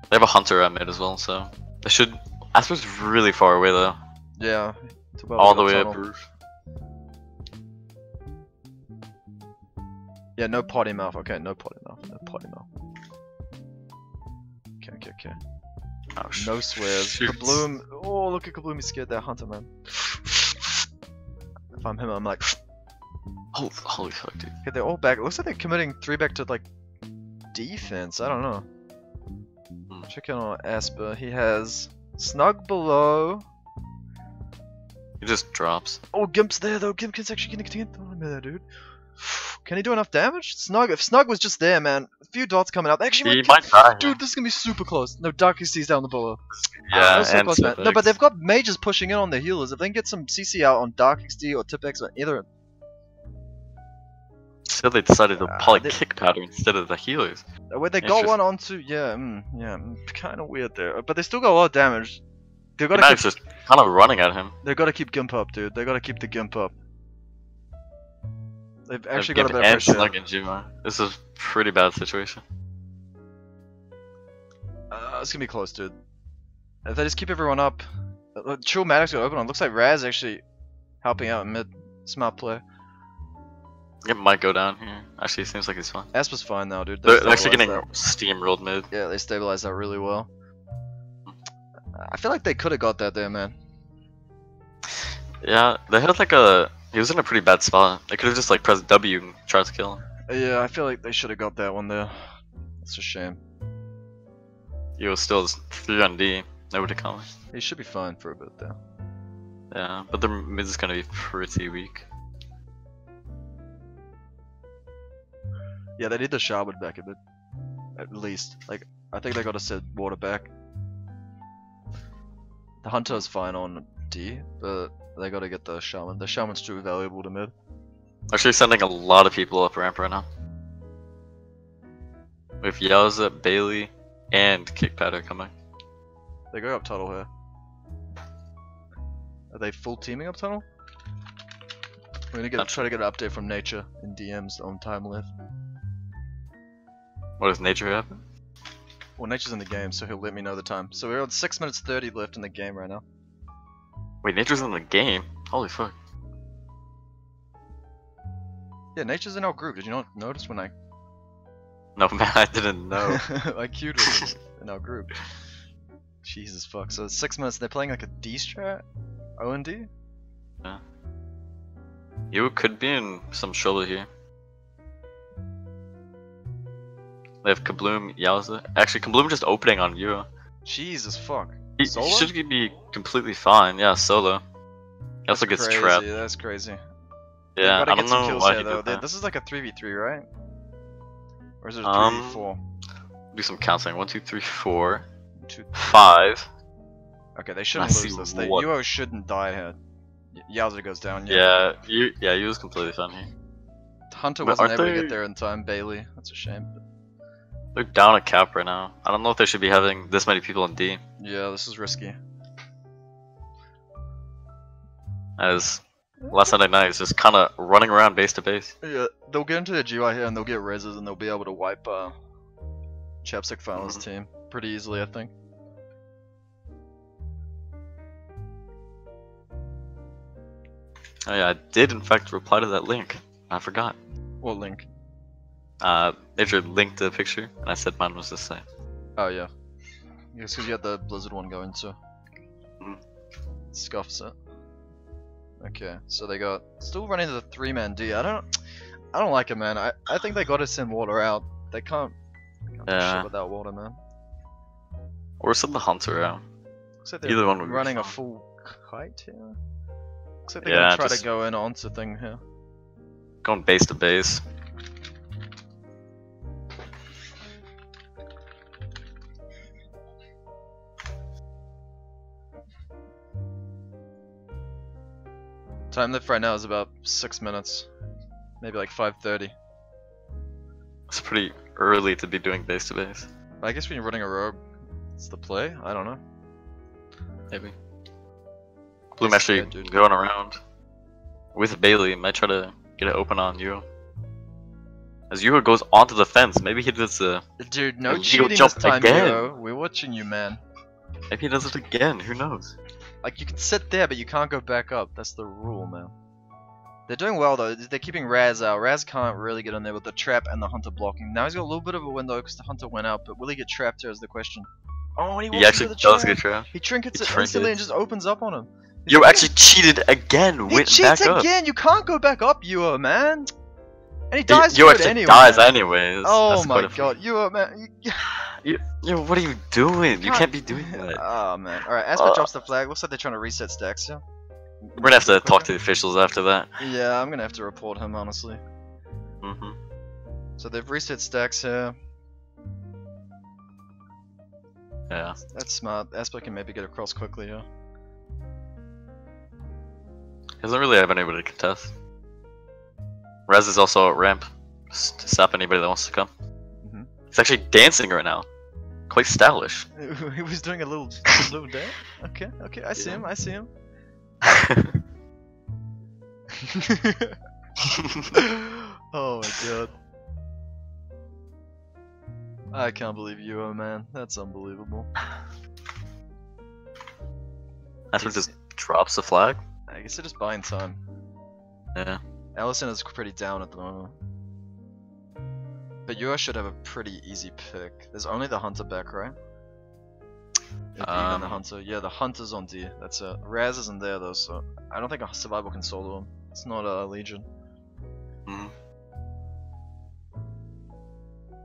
They have a hunter at mid as well, so they should. Asper's really far away though. Yeah. Too bad we All the way tunnel. up roof. Yeah, no potty mouth. Okay, no potty mouth. No potty mouth. Okay, okay, okay. Oh, sh- No swears. shoot. Kabloom. Oh, look at Kabloom. He's scared that hunter, man. If I'm him, I'm like. Holy, holy fuck, dude. Okay, they're all back. It looks like they're committing three back to like defense. I don't know. Hmm. Checking on Asper. He has snug below. He just drops. Oh, Gimp's there though. Gimp is actually gonna get on there, dude. Can he do enough damage? Snug. If Snug was just there, man. A few dots coming up. Actually, He might might die. Dude, this is gonna be super close. No, Dark XD's down the below. yeah, so and close. No, but they've got mages pushing in on their healers. If they can get some CC out on Dark XD or Tipex or either, of Still, they decided to Uh, probably they- kick pattern instead of the healers. where they got Interest- one onto, yeah, mm, yeah, kind of weird there. But they still got a lot of damage. They've got to keep, just kind of running at him. they've got to keep Gimp up, dude. They've got to keep the Gimp up. They've actually got a given better and pressure. Slug and Jima. This is a pretty bad situation. Uh, it's gonna be close, dude. If they just keep everyone up, uh, Chill Maddox got open on. Looks like Raz actually. helping out mid. Smart play. It might go down here. Actually, it seems like it's fine. Aspa's fine now, dude. They They're, they're actually getting steamrolled mid. Yeah, they stabilized that really well. I feel like they could have got that there, man. Yeah, they had like a. He was in a pretty bad spot. They could have just like pressed W and tried to kill him. Yeah, I feel like they should have got that one there. It's a shame. He was still 3 on D. Nobody coming. He should be fine for a bit there. Yeah, but the mid is gonna be pretty weak. Yeah, they need the Shaman back a bit. At least. Like, I think they gotta set water back. The Hunter is fine on D, but they gotta get the Shaman. The Shaman's too valuable to mid. Actually, sending a lot of people up ramp right now. With Yowza, Bailey, and Kick Patter coming. They go up tunnel here. Are they full teaming up tunnel? We're gonna get try to get an update from Nature in DMs on time left. What does nature happen? Well, Nature's in the game, so he'll let me know the time. So we're on 6 minutes 30 left in the game right now. Wait, nature's in the game? Holy fuck. Yeah, Nature's in our group. Did you not notice when I No, man, I didn't know. I queued with in our group. Jesus fuck. So it's six minutes. They're playing like a D strat, O and D. Yeah. You could be in some trouble here. They have Kabloom, Yowza. Actually, Kabloom just opening on you. Jesus fuck. He, should be completely fine. Yeah, solo. He also That's gets crazy. trapped. That's crazy. Yeah, I don't know why here though. did They- that. This is like a three v three, right? Or is it a three Um, v four? Do some counting. One, two, three, four, Two. five. Okay, they shouldn't I lose this. They, Yuo shouldn't die here. Y- Yowza goes down. Yeah. Yeah, you. Yeah, you was completely fine here. Hunter But wasn't able to get there in time. Bailey. That's a shame. But They're down a cap right now. I don't know if they should be having this many people in D. yeah, this is risky. As last Sunday night is just kind of running around base to base. Yeah, they'll get into the GY here and they'll get reses and they'll be able to wipe uh, Chapstick Finals Mhm. team pretty easily, I think. Oh yeah, I did in fact reply to that link. I forgot. What link? Uh, Nature linked the picture, and I said mine was the same. Oh yeah. Yes, because you had the Blizzard one going too. Mhm. Scuff set. Okay, so they got still running the three man D. I don't, I don't like it, man. I, I think they got to send water out. They can't, they can't Yeah. shit without water, man. Or send the hunter out. Looks like they're Either one would be running a full kite here. Looks like they're Yeah, gonna try to go in onto thing here. Going base to base. Time left right now is about six minutes, maybe like 5:30. It's pretty early to be doing base to base. I guess when you're running a rogue, it's the play. I don't know. Maybe. Bloom Yes, actually yeah, dude. going around with Bailey might try to get it open on you. As Yuho goes onto the fence, maybe he does a Dude, no Illegal cheating this jump time, again. Hero. We're watching you, man. maybe he does it again. Who knows? Like you can sit there, but you can't go back up. That's the rule, man. They're doing well though. They're keeping Raz out. Raz can't really get in there with the trap and the hunter blocking. Now he's got a little bit of a window because the hunter went out, but will he get trapped here is the question. Oh, and he, He walks actually the does trap. get trapped. He trinkets He it instantly and just opens up on him. He's Yo, actually cheated again. he Went cheats back up. again. You can't go back up, Yuo, man. And he dies Yo for it actually anyway. dies anyways. Oh That's my a- god, Yuo, man. You, Yo, yo, what are you doing? You can't be doing that. Oh man. Alright, Asper Uh, drops the flag. Looks like they're trying to reset stacks, yeah? We're gonna have to talk to the officials after that. Yeah, I'm gonna have to report him, honestly. hmm So they've reset stacks here. Yeah. That's smart. Asper can maybe get across quickly, yeah. He doesn't really have anybody to contest. Rez is also at ramp to stop anybody that wants to come. Mhm. He's actually dancing right now. Quite stylish. he was doing a little little dance. Okay, okay, I see Yeah. him, I see him. oh my god. I can't believe you, oh man. That's unbelievable. That's what just drops the flag. I I guess they're just buying time. Yeah. LSN is pretty down at the moment. But Yua should have a pretty easy pick. There's only the hunter back, right? Even the Um. hunter. Yeah, the hunter's on D. That's it. Raz isn't there though, so I don't think a survival can solo him. It's not a legion. Mhm.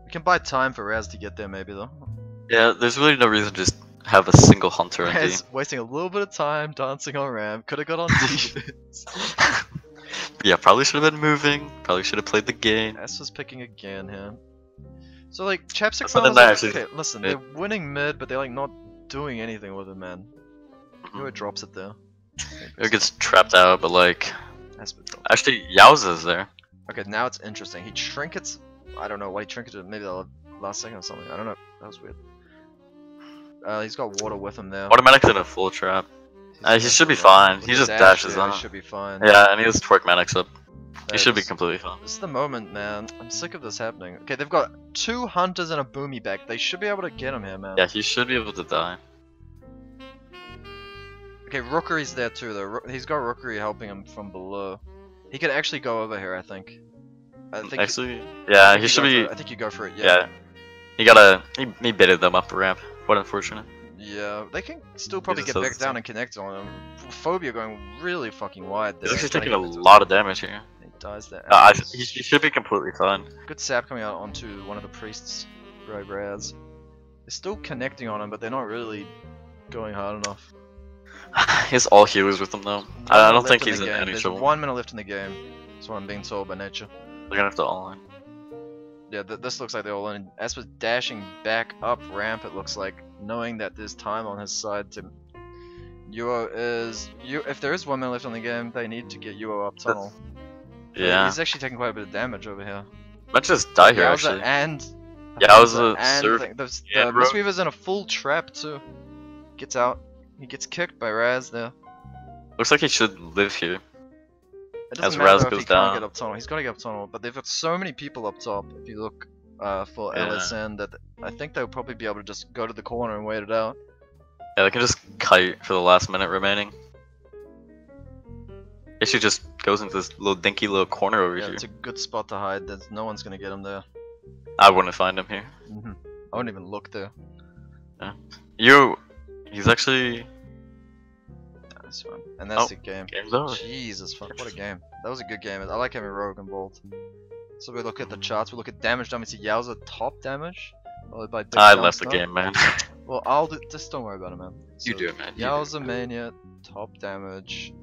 We can buy time for Raz to get there maybe though. Yeah, there's really no reason to just have a single hunter in D. Wasting a little bit of time dancing on Ram. Could have got on D. yeah, probably should have been moving. Probably should have played the game. S was picking again here. So like chapstick That's not Miles, that like, okay, listen, mid. they're winning mid, but they're like not doing anything with it, man. Mhm. Yua drops it there. It gets trapped out, but like, That's what drops. actually, Yowza's there. Okay, now it's interesting. He trinkets. I don't know why he trinketed. Maybe the last second or something. I don't know. That was weird. Uh, he's got water with him there. Automatic's in a full trap. Uh, he should be fine. He just dash, dashes on He should be fine. Yeah, and he has Twerk Maddox up. He should be completely fine. This is the moment, man. I'm sick of this happening. Okay, they've got two hunters and a boomy back. They should be able to get him here, man. Yeah, he should be able to die. Okay, Rookery's there too, though. He's got Rookery helping him from below. He could actually go over here, I think. I think. Actually, I yeah, think he should be. I think you go for it. Yeah. Yeah. He got a He, he baited them up the ramp. What unfortunate. Yeah. They can still probably get back down and connect on him. Phobia going really fucking wide. He's there, trying to taking a lot of damage here. He dies there. Uh, I, he, should be completely fine. Good sap coming out onto one of the priests, Rogue Raz. They're still connecting on him, but they're not really going hard enough. he has all healers with him though. One I, don't think in he's in game. any There's trouble. one minute left in the game. That's what I'm being told by nature. They're gonna have to all in. Yeah, th this looks like they're all in. As was dashing back up ramp, it looks like, knowing that there's time on his side to. Yuo is you. If there is one minute left in the game, they need to get Yuo up tunnel. Yeah. he's actually taking quite a bit of damage over here. Might just die here actually. and uh, Yowza, and Surf, the, the, and uh, the Rogue. Mistweaver's in a full trap too. Gets out. He gets kicked by Raz there. Looks like he should live here. It doesn't As matter Raz if he goes can't down. get up tunnel. He's got to get up tunnel, but they've got so many people up top. If you look uh, for Yeah. LSN, that I think they'll probably be able to just go to the corner and wait it out. Yeah, they can just kite for the last minute remaining. Issue just goes into this little dinky little corner over Yeah, here. it's a good spot to hide. There's no one's gonna get him there. I wouldn't find him here. hmm I wouldn't even look there. You, he's actually That's. And that's Oh. the game. Jesus, fuck, what a game. That was a good game. I like having Rogue involved. So we look at the charts. We look at damage done. We see Yowza top damage, followed by I left the game, man. Well, I'll do, just don't worry about it, man. you do it, man. Yowza Mania, top damage.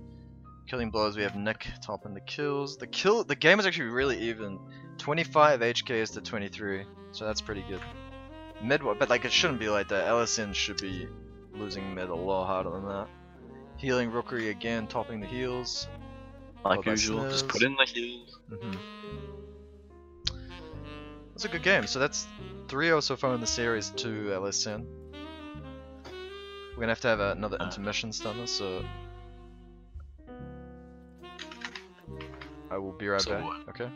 Killing blows, we have Nick topping the kills. The kill the game is actually really even. 25 HKs to 23. So that's pretty good. Mid but like it shouldn't be like that. LSN should be losing mid a lot harder than that. Healing Rookery again, topping the heals. Like usual, just put in the heals. hmm That's a good game. So that's 3-0 so far in the series to LSN. We're gonna have to have another intermission stunner, so I will be right So back. what? Okay.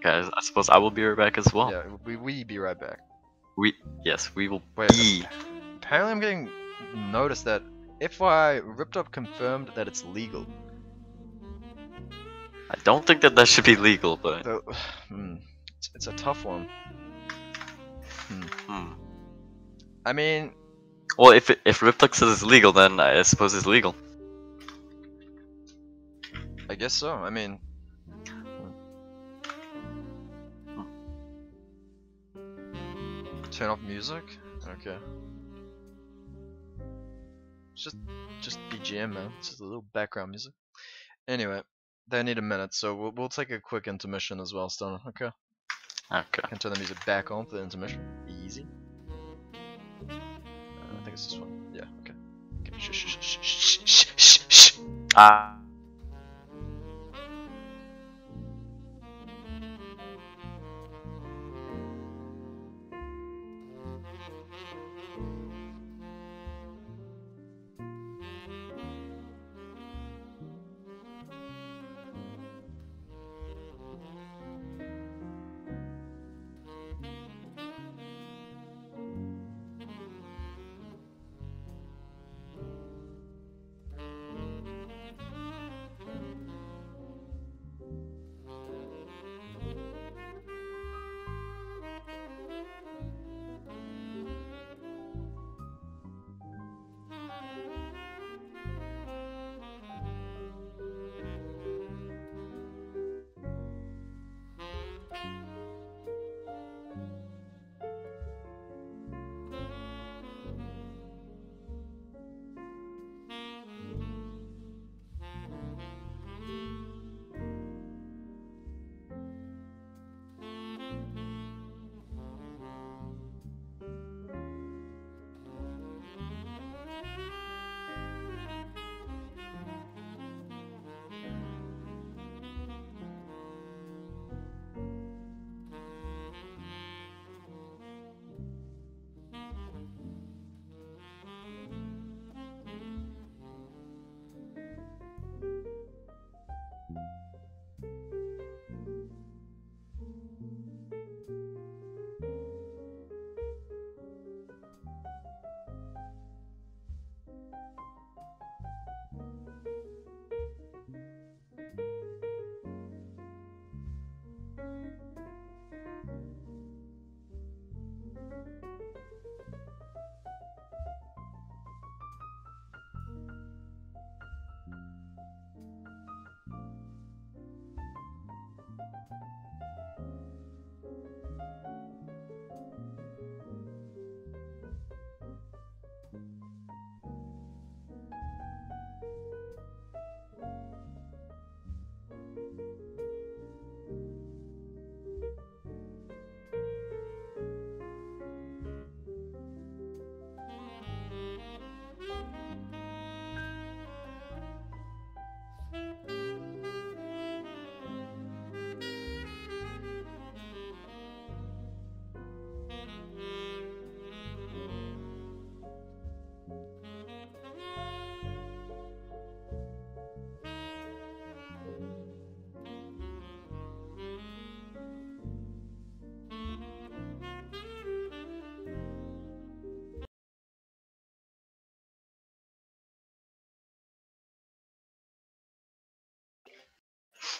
Guys, I suppose I will be right back as well. Yeah, we we be right back. We, yes, we will Wait. be. Apparently, I'm getting noticed that FYI, Ripped Up confirmed that it's legal. I don't think that that should be legal, but hmm, it's, it's a tough one. hmm. I mean, well, if it, if Riptux says it's legal, then I suppose it's legal. I guess so. I mean, turn off music. Okay. It's just, just BGM, man. It's just a little background music. Anyway, they need a minute, so we'll, we'll take a quick intermission as well, Stunner. Okay. Okay. Can turn the music back on for the intermission. Easy. Uh, I think it's this one. Yeah. Okay. Okay. Shh, shh, shh, shh, shh, shh, shh. Ah.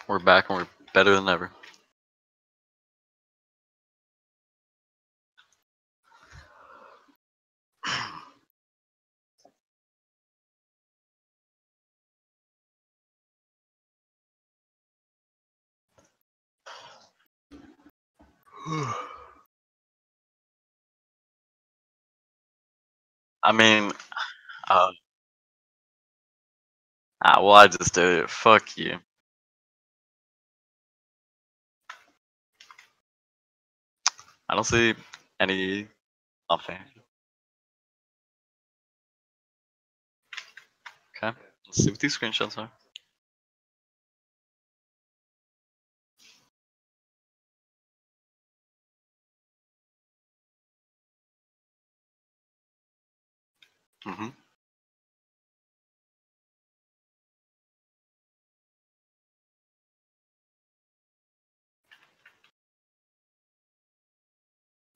We're back and we're better than ever. I mean, uh, ah, well, I just did it. Fuck you. I don't see any nothing. Okay, let's see what these screenshots are. Mm-hmm.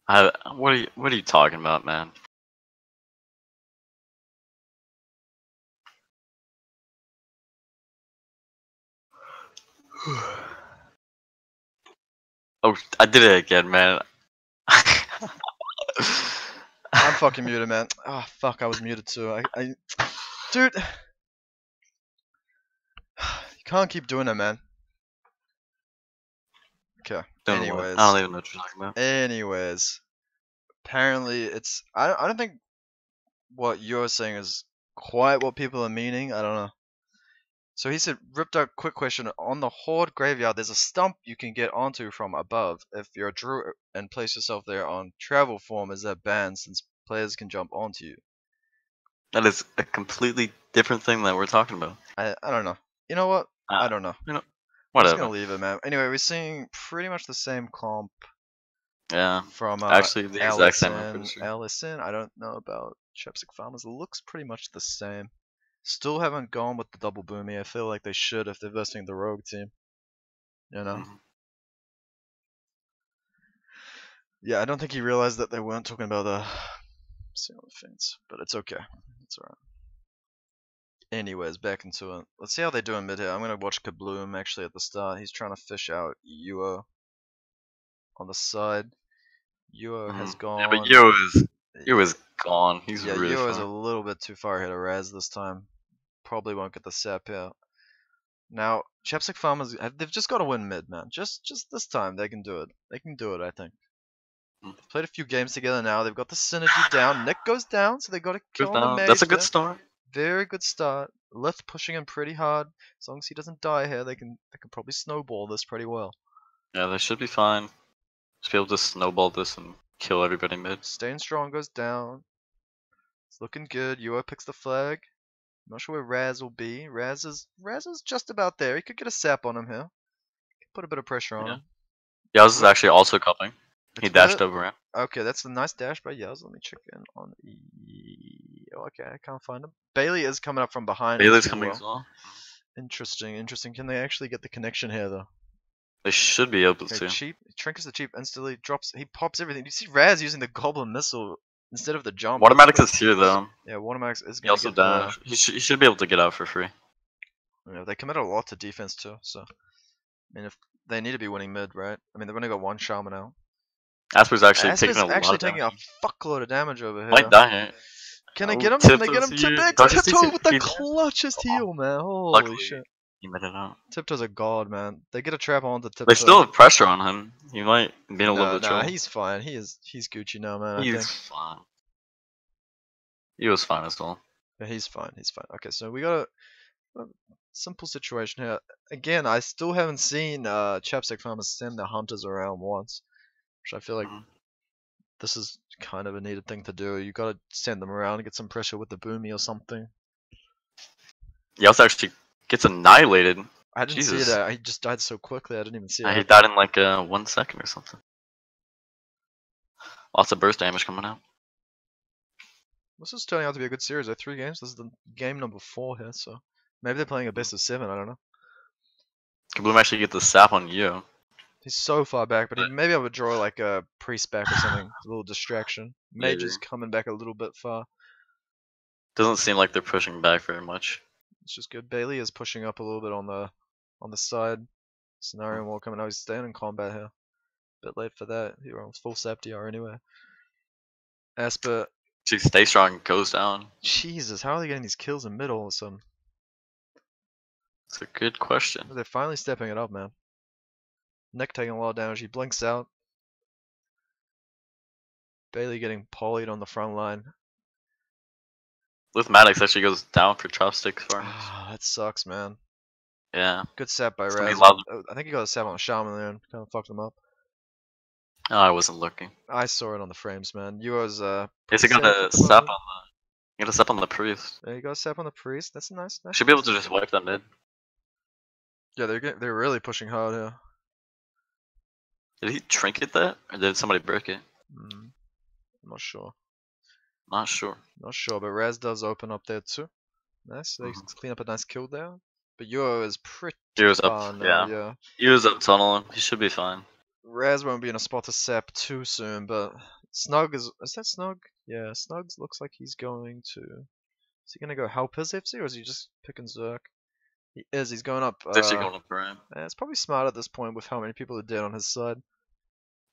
I, what are you what are you talking about, man? oh, I did it again, man. I'm fucking muted, man. Oh fuck, I was muted too. I, I, dude, you can't keep doing it, man. Okay. Don't Anyways, I don't even know what you're talking about. anyways, apparently it's. I don't. I don't think what you're saying is quite what people are meaning. I don't know. So he said, ripped out quick question. On the Horde graveyard, there's a stump you can get onto from above. If you're a druid and place yourself there on travel form, is that banned since players can jump onto you? That is a completely different thing that we're talking about. I, I don't know. You know what? I Uh, don't know. You know. I'm just gonna leave it, man. Anyway, we're seeing pretty much the same comp Yeah. from uh, Actually, the exact same, I'm LSN. sure. LSN. I don't know about Chapstick Farmers. It looks pretty much the same. Still haven't gone with the double boomy. I feel like they should if they're versing the rogue team. You know. Mhm. Yeah, I don't think he realized that they weren't talking about the seal on the fence, but it's okay. It's alright. Anyways, back into it. Let's see how they do in mid here. I'm gonna watch Kabloom actually at the start. He's trying to fish out Yuo on the side. Yuo has Mhm. gone. Yeah, but Yo is Yo is gone. He's yeah, really Yuo is a little bit too far ahead of Raz this time. Probably won't get the sap out. Now, Chapstick Farmers, they've just got to win mid, man. Just just this time, they can do it. They can do it, I think. Mm. They've played a few games together now. They've got the synergy down. Nick goes down, so they got to kill Good on the now. mage That's a good start. Very good start. Left pushing him pretty hard. As long as he doesn't die here, they can they can probably snowball this pretty well. Yeah, they should be fine. Just be able to snowball this and kill everybody mid. Staying strong goes down. It's looking good. Yuo picks the flag. Not sure where Raz will be. Raz is Raz is just about there. He could get a sap on him here. Could put a bit of pressure on Yeah. him. Yaz is actually also cupping. He dashed over him. Okay, that's a nice dash by Yaz. Let me check in on. Okay, I can't find him. Bailey is coming up from behind. Bailey's coming well. as well. Interesting, interesting. Can they actually get the connection here though? They should be able Okay, to. cheap. Trinkets the cheap instantly drops. He pops everything. Do you see Raz using the Goblin Missile instead of the jump? Watermatics is here though. Yeah, Watermax is He also get. He, sh- he should be able to get out for free. Yeah, they commit a lot to defense too. So, I mean, if they need to be winning mid, right? I mean, they've only got one shaman out. Asper's actually Asper's taking a actually lot of taking damage. a fuckload of damage over here. Might die here. Can they Oh, get him? Can I get him? Tiptoe decent. with the clutchest heal, man. Holy Luckily, shit. He made it out. Tiptoe's a god, man. They get a trap onto Tiptoe. They still have pressure on him. He might be in a little no, bit nah, trouble. he's fine. He is. He's Gucci now, man. I He's fine. He was fine as well. Yeah, he's fine. He's fine. Okay, so we got a, a simple situation here. Again, I still haven't seen uh, Chapstick Farmers send their hunters around once, which I feel like Mhm. This is kind of a needed thing to do. You got to send them around and get some pressure with the boomy or something. Yaz actually gets annihilated. I didn't see that. He just died so quickly. I didn't even see he it. died in like uh, one second or something. Lots of burst damage coming out. This is turning out to be a good series. There three games. This is the game number four here, so maybe they're playing a best of seven. I don't know. Can Kabloom actually get the sap on you. He's so far back, but he maybe I would draw like a priest back or something. a little distraction. Mage is coming back a little bit far. Doesn't seem like they're pushing back very much. It's just good. Bailey is pushing up a little bit on the on the side. Scenario War coming out. He's staying in combat here. Bit late for that. You're on full sap DR anyway. Asper, She stay strong goes down. Jesus, how are they getting these kills in mid all of a sudden? It's a good question. They're finally stepping it up, man. Nick taking a lot of damage. He blinks out. Bailey getting polyed on the front line. With Maddox actually goes down for chopsticks farms. Ah, that sucks, man. Yeah. Good sap by Raz. Oh, I think he got a sap on Shaman there and kind of fucked him up. Oh, I wasn't looking. I saw it on the frames, man. You was uh. Is he gonna step on the? He gonna step on the priest. There you go, sap on the priest. That's a nice. nice Should be able to just wipe that mid. Yeah, they're getting, they're really pushing hard here. Did he trinket that, or did somebody break it? Mm, I'm not sure. Not sure. Not sure, but Raz does open up there too. Nice. They Mhm. clean up a nice kill there. But Euro is pretty He was up. Yeah. yeah. He was up tunneling. He should be fine. Raz won't be in a spot to sap too soon, but Snug is is that Snug? Yeah, Snugs looks like he's going to Is he gonna go help his FC or is he just picking Zerk? He is, he's going up He's actually uh, going up for him. yeah, it's probably smart at this point with how many people are dead on his side.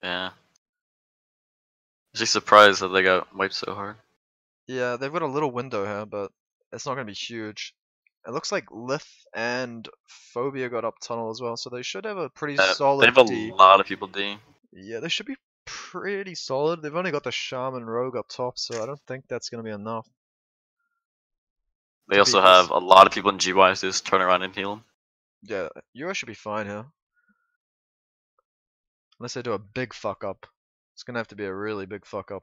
Yeah. Actually surprised that they got wiped so hard. Yeah, they've got a little window here, but it's not gonna be huge. It looks like Lith and Phobia got up tunnel as well, so they should have a pretty Uh, solid they have a D. lot of people D. Yeah, they should be pretty solid. They've only got the Shaman Rogue up top, so I don't think that's gonna be enough. They also have a lot of people in GY just turn around and heal him. Yeah, Euro should be fine here. Unless they do a big fuck up. It's gonna have to be a really big fuck up.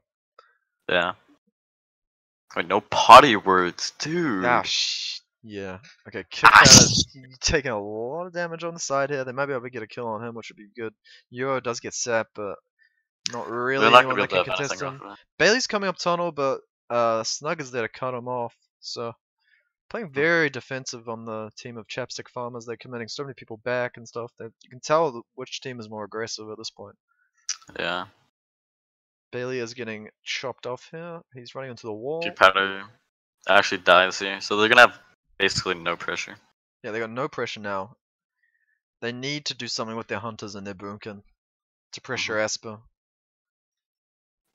Yeah. Wait, no potty words, dude. Ah, sh- yeah. Okay, Ah, taking a lot of damage on the side here. They might be able to get a kill on him, which would be good. Euro does get sap, but not really They're not anyone that can able to have contest him. Bailey's coming up tunnel, but uh, Snug is there to cut him off. So playing very defensive on the team of chapstick farmers. They're committing so many people back and stuff. That you can tell which team is more aggressive at this point. Yeah. Bailey is getting chopped off here. He's running into the wall. Powder actually dies here, so they're gonna have basically no pressure. Yeah, they got no pressure now. They need to do something with their hunters and their boomkin to pressure Mm-hmm. Asper.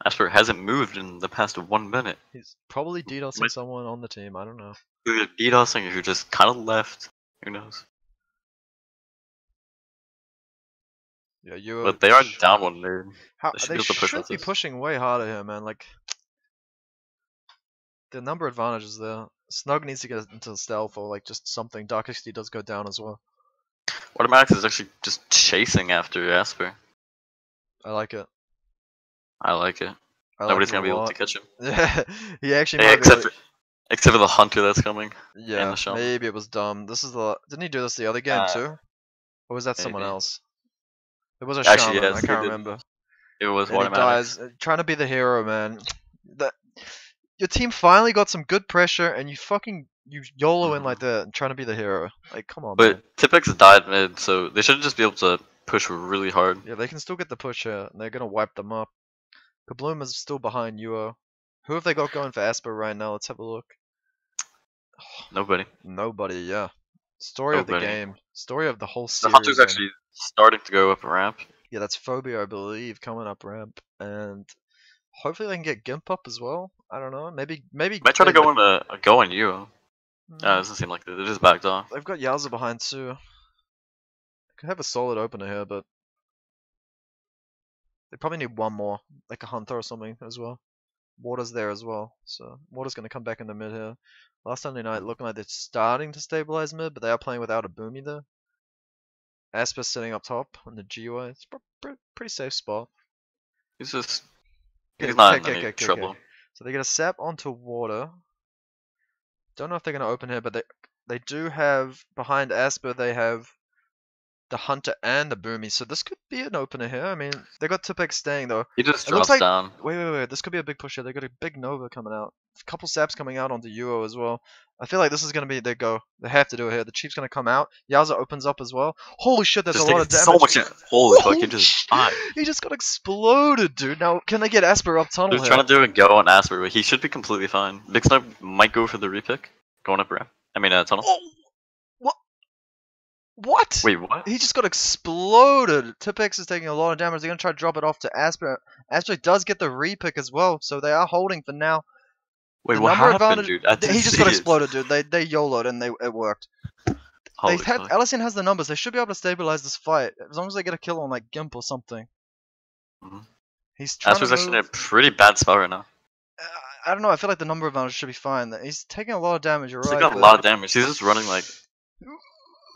Asper hasn't moved in the past one minute. He's probably DDoSing someone on the team. I don't know. Who DDoSing who just kind of left. Who knows? Yeah, you. But they are down one dude. How, They should they be able to push should be pushing way harder here, man. Like the number advantages there. Snug needs to get into stealth or like just something. Dark XD does go down as well. Watermax is actually just chasing after Asper. I like it. I like it. I Nobody's like gonna be able to catch him. Yeah, he actually be. except able- for, except for the hunter that's coming. Yeah, maybe it was dumb. This is the. Didn't he do this the other game Uh, too? Or was that someone else? It was a Actually, shaman. yes, I can't remember. It was And he Watermax. dies, uh, trying to be the hero, man. That your team finally got some good pressure, and you fucking you YOLO in like that, trying to be the hero. Like, come on. Mm-hmm. But Tipex died mid, so they should just be able to push really hard. Yeah, they can still get the push here, and they're gonna wipe them up. Kabloom is still behind Yuo. Who have they got going for Asper right now? Let's have a look. Nobody. Nobody, yeah. Story of the game. Story of the whole series. The hunter's actually starting to go up a ramp. Yeah, that's Phobia, I believe, coming up ramp, and hopefully they can get Gimp up as well. I don't know. Maybe, maybe. Might try to go on a, a go on you. Uh, Mm, it doesn't seem like it. They just backed off. They've got Yowza behind too. Could have a solid opener here, but they probably need one more, like a hunter or something as well. Water's there as well, so Water's gonna come back in the mid here. Last Sunday night looking like they're starting to stabilize mid, but they are playing without a boomy there. Asper sitting up top on the GUI. It's a pretty safe spot. He's just he's not okay, in any trouble. So they get a sap onto water. Don't know if they're gonna open here, but they they do have behind Asper they have the hunter and the boomy. So this could be an opener here. I mean, they got Tipex staying though. He just It drops like- down. Wait, wait, wait. This could be a big push here. They got a big Nova coming out. A couple saps coming out onto Uo as well. I feel like this is gonna be their go. They have to do it here. The Chief's gonna come out. Yowza opens up as well. Holy shit, there's Just a lot of damage. so much. Holy fuck! He just died. He just got exploded, dude. Now, can they get Asper up tunnel They're here? trying to do a go on Asper, but he should be completely fine. Big Snipe might go for the repick, going up ramp. I mean, uh, tunnel. Oh, what? Wait, what? He just got exploded. Tipex is taking a lot of damage. They're gonna try to drop it off to Asper. Asper does get the repick as well, so they are holding for now. Wait, the what happened, advantage- dude? I Th- didn't He just got it. exploded, dude. They they YOLO'd and they it worked. Holy they have. LSN has the numbers. They should be able to stabilize this fight as long as they get a kill on like Gimp or something. Mhm. He's trying Asper's to actually in a pretty bad spot right now. Uh, I don't know. I feel like the number advantage should be fine. He's taking a lot of damage. You're He's right. got a lot of damage. He's just running like.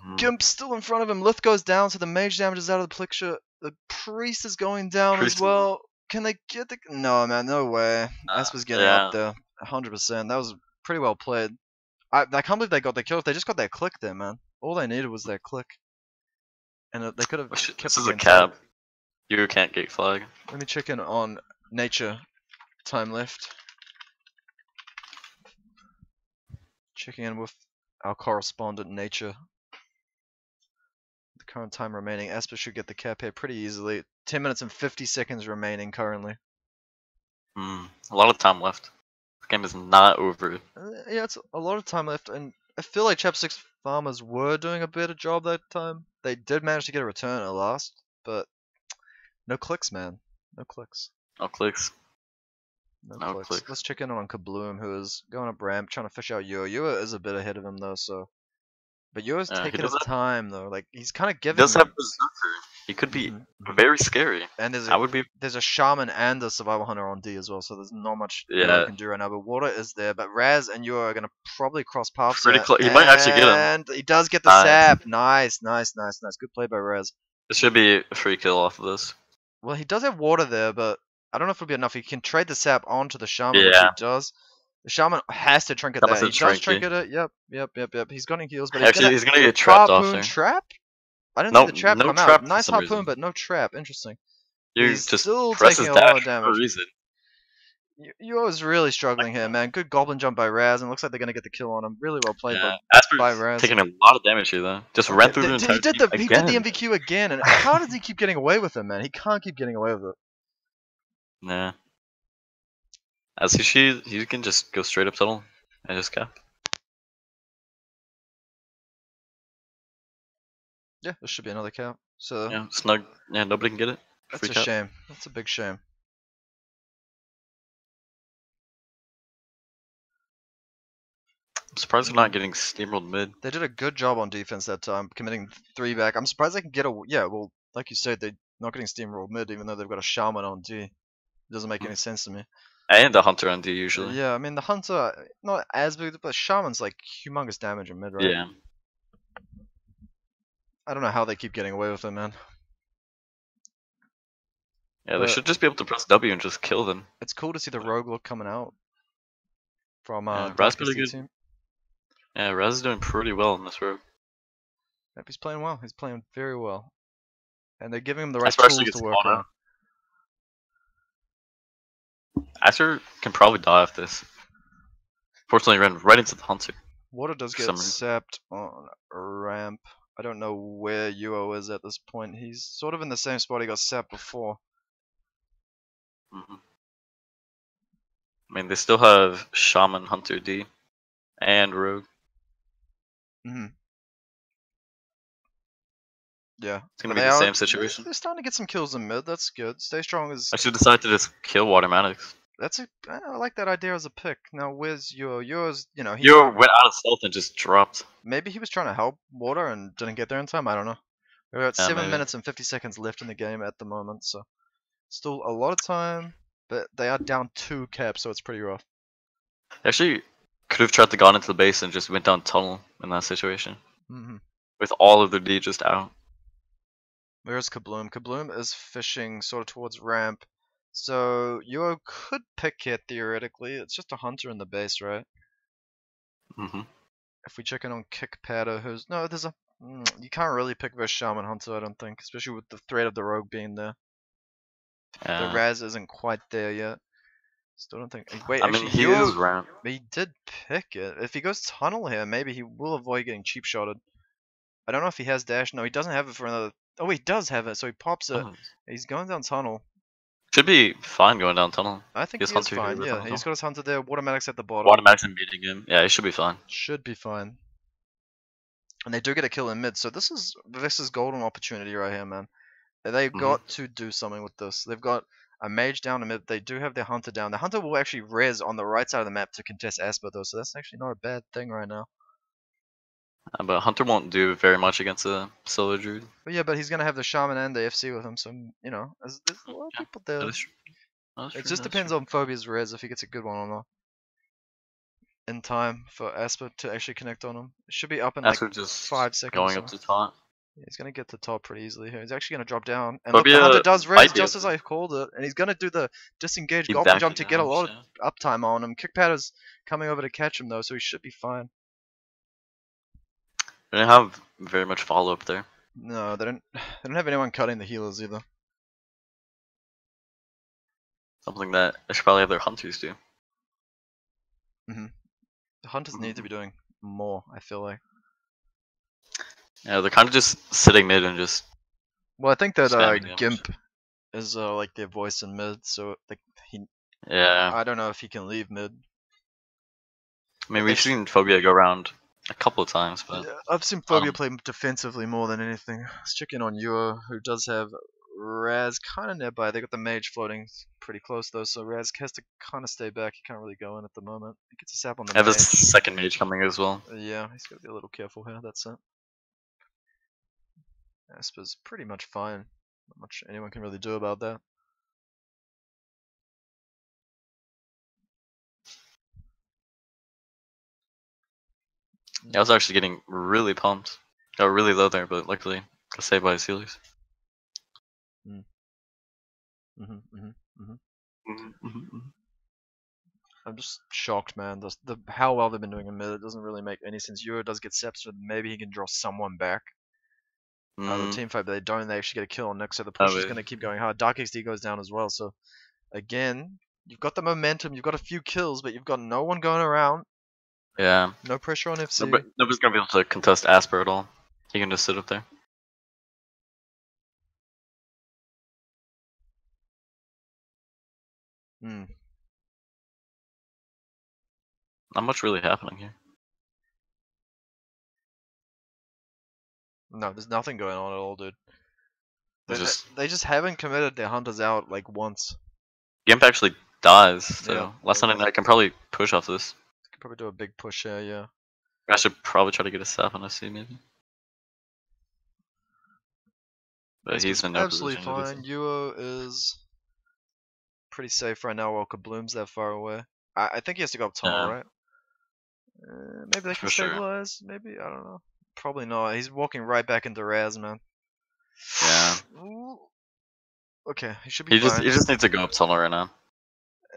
Hmm. Gimp's still in front of him. Lith goes down, so the mage damage is out of the picture. The priest is going down Priest as well. Can they get the? No, man, no way. Nah, Asper's getting yeah. up there, 100%. That was pretty well played. I I can't believe they got the kill. If they just got that click there, man. All they needed was that click, and they could have kept This is a cab. You can't get flag. Let me check in on nature. Time left. Checking in with our correspondent nature. Current time remaining. Asper should get the cap here pretty easily. 10 minutes and 50 seconds remaining currently. Hmm. A lot of time left. This game is not over. Uh, yeah, it's a lot of time left, and I feel like Chapstick's farmers were doing a better job that time. They did manage to get a return at last, but no clicks, man. No clicks. No clicks. No, No clicks. clicks. Let's check in on Kabloom, who is going up ramp, trying to fish out Yua. Yua is a bit ahead of him though, so. But Yua's Yeah, he taking his have- time though. Like he's kind of giving. He does have them- Berserker. He could be Mhm. very scary. And there's I a would be. there's a shaman and a survival hunter on D as well, so there's not much Yeah. can do right now. But water is there. But Raz and Yua are gonna probably cross paths. Pretty here, clo- he might actually get him. And he does get the Nice. sap. Nice, nice, nice, nice. Good play by Raz. This should be a free kill off of this. Well, he does have water there, but I don't know if it'll be enough. He can trade the sap onto the shaman, which he does. The shaman has to trinket that. a He does trinket. it. Yep, yep, yep, yep. He's got heals, but he's Actually, gonna he's gonna get trapped harpoon there. trap. I didn't No- see the trap no come trap out. Nice harpoon, reason. but no trap. Interesting. You He's just still taking a lot of for damage. a reason. You, was really struggling here, man. Good goblin jump by Raz, and looks like they're gonna get the kill on him. Really well played Yeah. by by Raz. taking a lot of damage here though. Just ran through the Th- entire he did the he did the. MVQ again, and how does he keep getting away with it, man? He can't keep getting away with it. Nah. As he she he can just go straight up tunnel and just cap. Yeah, this should be another cap. So Yeah, snug. Yeah, nobody can get it. that's Free a cap. shame. That's a big shame. I'm surprised they're not getting steamrolled mid. They did a good job on defense that time, committing three back. I'm surprised they can get a yeah. Well, like you said, they're not getting steamrolled mid, even though they've got a shaman on D. It doesn't make Mm. any sense to me. And the hunter on D usually. Yeah, I mean the hunter not as big, but shaman's like humongous damage in mid, right? Yeah. I don't know how they keep getting away with it, man. Yeah, they But- should just be able to press W and just kill them. It's cool to see the rogue look coming out from uh, Yeah, Raz pretty good. team. Yeah, Raz is doing pretty well in this rogue. Yep, he's playing well. He's playing very well, and they're giving him the right Asper actually tools to work on. Out. Asper can probably die off this. Fortunately, he ran right into the hunter. Water does get sapped on ramp. I don't know where Uo is at this point. He's sort of in the same spot he got sapped before. hmm I mean, they still have Shaman, Hunter D, and Rogue. hmm Yeah. It's gonna But be the are- same situation. They're starting to get some kills in mid. That's good. Stay strong is I should decide to just kill Watermatics. that's a I like that idea as a pick. Now where's Uo? Uo's you know he You went out of stealth and just dropped. maybe he was trying to help Water and didn't get there in time. I don't know. We're at Yeah, seven maybe. minutes and fifty seconds left in the game at the moment, so still a lot of time. But they are down two caps, so it's pretty rough. They actually could have tried to gone into the base and just went down tunnel in that situation. hmm With all of their D just out. Where's Kabloom? Kabloom is fishing sort of towards ramp. So Yuo could pick it theoretically. It's just a hunter in the base, right? hmm If we check in on Kickpadder, who's no, there's a mm, you can't really pick versus Shaman Hunter, I don't think, especially with the threat of the rogue being there. The Yeah. Raz isn't quite there yet. Still don't think. Wait, I actually, mean, he Yuo- is ramp. He did pick it. If he goes tunnel here, maybe he will avoid getting cheap shotted. I don't know if he has dash. No, he doesn't have it for another. Oh, he does have it, so he pops it. Oh, He's going down tunnel. Should be fine going down tunnel. I think Yes, he is Hunter here fine. with Yeah, Hunter. he's got his hunter there. Watermatics at the bottom. Watermatics and meeting him. Yeah, he should be fine. Should be fine. and they do get a kill in mid. So this is this is golden opportunity right here, man. They've Mhm. got to do something with this. They've got a mage down in mid. They do have their hunter down. The hunter will actually res on the right side of the map to contest Asper though, so that's actually not a bad thing right now. Uh, but Hunter won't do very much against a solo druid. But yeah, but he's gonna have the shaman and the FC with him, so you know, there's, there's a lot of Yeah, people there. That is true. That is It true, just depends true. on Phobia's res if he gets a good one or not. In time for Asper to actually connect on him. It should be up in like just five seconds. going up to top. Yeah, He's gonna get to top pretty easily here. He's actually gonna drop down. And look, hunter does res just as I called it, and he's gonna do the disengage goblin jump to get a lot yeah. of uptime on him. Kickpad is coming over to catch him though, so he should be fine. They didn't have very much follow up there. No, they don't. They don't have anyone cutting the healers either. Something that they should probably have their hunters do. The hunters need to be doing more. I feel like. Yeah, they're kind of just sitting mid and just Well, I think that uh, Gimp is uh, like their voice in mid, so like he. yeah. I don't know if he can leave mid. I mean, we've seen Phobia go around a couple of times, but Yeah, I've seen Phobia um, play defensively more than anything. Let's check in on Yua, who does have Raz kind of nearby. They got the mage floating pretty close though, so Raz has to kind of stay back. He can't really go in at the moment. He gets a sap on the I have a second mage coming as well. Yeah, he's got to be a little careful here. That's it. Asper's pretty much fine. Not much anyone can really do about that. I was actually getting really pumped. Got really low there, but luckily got saved by his healers. hmm hmm Mm-hmm. I'm just shocked, man. The, the how well they've been doing in mid. It doesn't really make any sense. Euro does get Seps, but maybe he can draw someone back out of the team fight, but they don't. They actually get a kill on Nick, so the Mm. Oh, push is going to keep going hard. Dark XD goes down as well, so again, you've got the momentum, you've got a few kills, but you've got no one going around. Yeah, No pressure on FC. Nobody, nobody's gonna be able to contest Asper at all. He can just sit up there. Hmm. Not much really happening here. No, there's nothing going on at all, dude. They, just they just haven't committed their hunters out like once. Gimp actually dies, so Yeah. last time I can probably push off this. Could probably do a big push here, yeah. I should probably try to get a sap on SC maybe. But It's he's in no absolutely fine. Yuo is pretty safe right now while Kabloom's that far away. I, I think he has to go up tunnel, Yeah. right? Uh, maybe they For can sure. stabilize. Maybe I don't know. Probably not. He's walking right back into Raz, man. Yeah. Ooh. Okay, he should be He just fine. he just needs to go up tunnel right now.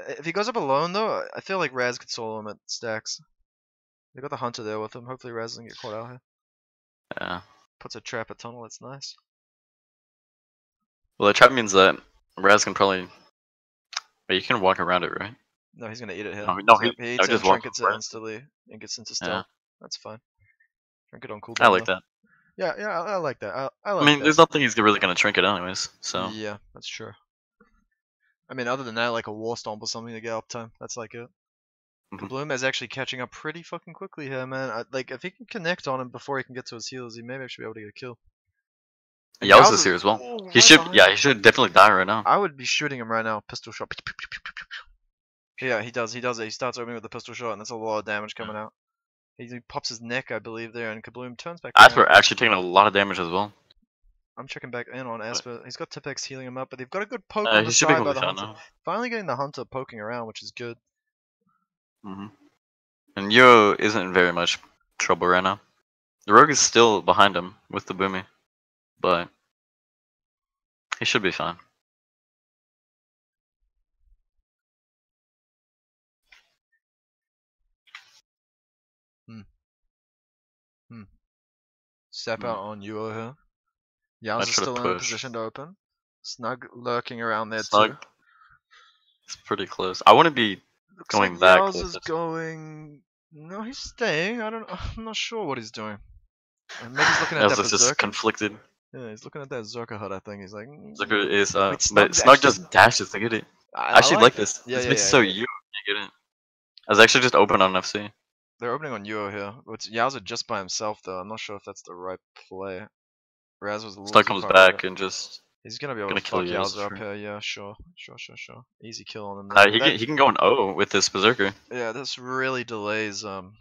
Uh, if he goes up alone though, I- feel like Raz could solo him at stacks. They got the hunter there with him. Hopefully Raz doesn't get caught out here. Yeah. Puts a trap at tunnel. That's nice. Well the trap means that Raz can probably But you can walk around it, right? No, he's gonna eat it here. No, no, he- he no, eats it just and trinkets it it. instantly and gets into Yeah. That's fine. Trinket on cooldown. I like though. that. Yeah, yeah, I, I like that. I, I like I mean, that. there's nothing he's really gonna trinket anyways, so Yeah, that's true. I mean, other than that, like a war stomp or something to get up uptime. That's like it. Mhm. Bloom is actually catching up pretty fucking quickly here, man. I, like, if he can connect on him before he can get to his heals, he may actually be able to get a kill. And Yowza's Yowza's- here as well. oh, He should, yeah, he should definitely die right now. I would be shooting him right now. Pistol shot. Yeah, he does. He does it. He starts opening with the pistol shot, and that's a lot of damage coming out. He, pops his neck, I believe, there, and Kabloom turns back. Asper actually taking a lot of damage as well. I'm checking back in on Asper. He's got Tipex healing him up, but they've got a good poke Uh, on the side by the hunter. now. Finally getting the hunter poking around, which is good. hmm And Yo isn't very much trouble right now. The rogue is still behind him with the boomy, but he should be fine. Step Hmm. out on Yuo here. Yaz is still in a position to open. Snug lurking around there Snug. too. It's pretty close. I wouldn't be Looks going like that Yaz close, is going. No, he's staying. I don't. I'm not sure what he's doing. Uh, Maybe he's looking at as that it's just conflicted. Yeah, he's looking at that Zerka hut. I think he's like. "Mm, Zucker is uh, Wait, Snug but Snug actually- just dashes to get it. I, I actually like, this. Yeah, this yeah, makes yeah, so yeah. you get it. I was actually just open on FC. They're opening on Yuo here. It's Yowza just by himself though. I'm not sure if that's the right play. Raz was a little Stud comes back and just He's gonna be able gonna to kill Yowza up here. Yeah, sure, sure, sure, sure. Easy kill on him. uh, he That- can he can go an O with this berserker. Yeah, this really delays um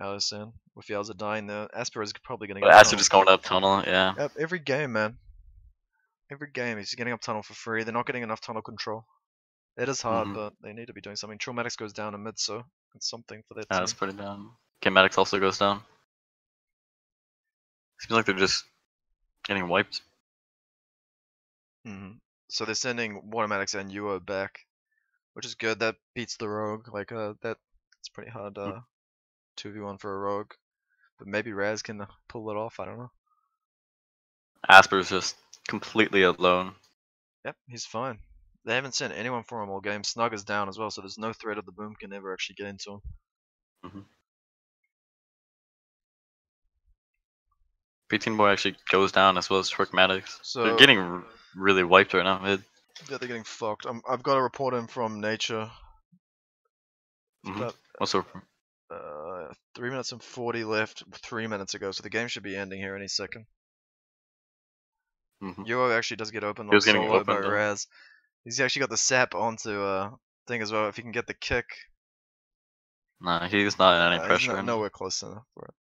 LSN with Yowza dying there. Asper is probably gonna But get Asper just going up tunnel. Yeah. Yep, every game, man. Every game, he's getting up tunnel for free. They're not getting enough tunnel control. It is hard, Mhm. but they need to be doing something. Traumatics goes down in mid, so it's something for that Yeah, team. that's pretty down. Okay, Maddox also goes down. Seems like they're just getting wiped. hmm So they're sending Watermatics and Yuo back, which is good. That beats the rogue. Like uh, that, it's pretty hard. Mm. Uh, two v one for a rogue, but maybe Raz can pull it off. I don't know. Asper's just completely alone. Yep, he's fine. They haven't sent anyone for him all game. Snug is down as well, so there's no threat of the boom can ever actually get into him. B-Team Boy actually goes down as well as Twerk Maddox. So- they're getting really wiped right now. Mid. Yeah, they're getting fucked. i I've got a report in from Nature. Mhm. About What's up? uh, three minutes and forty left. Three minutes ago, so the game should be ending here any second. Mhm. Yuo actually does get open on getting solo by. Raz. He's actually got the sap onto uh thing as well. If he can get the kick, Nah, he's not in any uh, he's pressure. not- right now. nowhere close enough for it.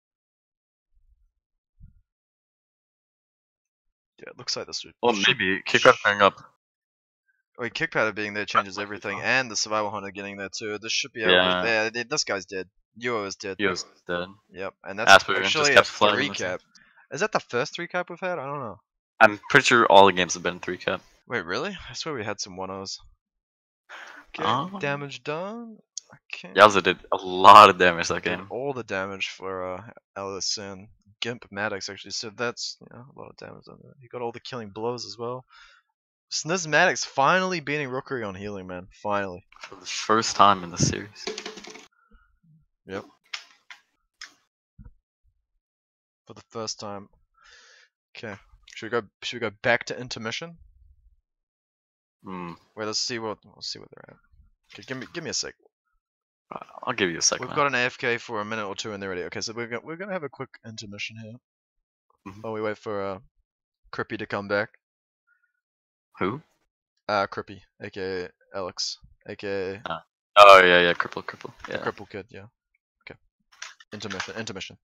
Yeah, it looks like this. Well, maybe Kickback going up. Wait, kick pattern being there changes everything, and the survival hunter getting there too. This should be Yeah. to. Yeah, th- this guy's dead. Yuo is dead. Was dead. Yep, and that's Asper just actually a three cap. Is that the first three cap we've had? I don't know. I'm pretty sure all the games have been three cap. Wait, really? I swear we had some one O's. Okay, Um, damage done. Okay. Yowza did a lot of damage that Did game. all the damage for uh, LSN. Gimp Maddox actually, so that's you know, a lot of damage on that. He got all the killing blows as well. Sniz Maddox finally beating Rookery on healing, man. Finally. For the first time in the series. Yep. For the first time. Okay. Should we go should we go back to intermission? Hmm. Wait, let's see what let's see what they're at. Okay, give me give me a sec. I'll give you a second. We've got an AFK for a minute or two and they're ready. Okay, so we're gonna we're gonna have a quick intermission here. Mhm. While we wait for uh Crippy to come back. Who? Uh Crippy, aka Alex, aka Oh yeah, yeah, cripple, cripple. Yeah. Cripple Kid, yeah. Okay. Intermission, intermission.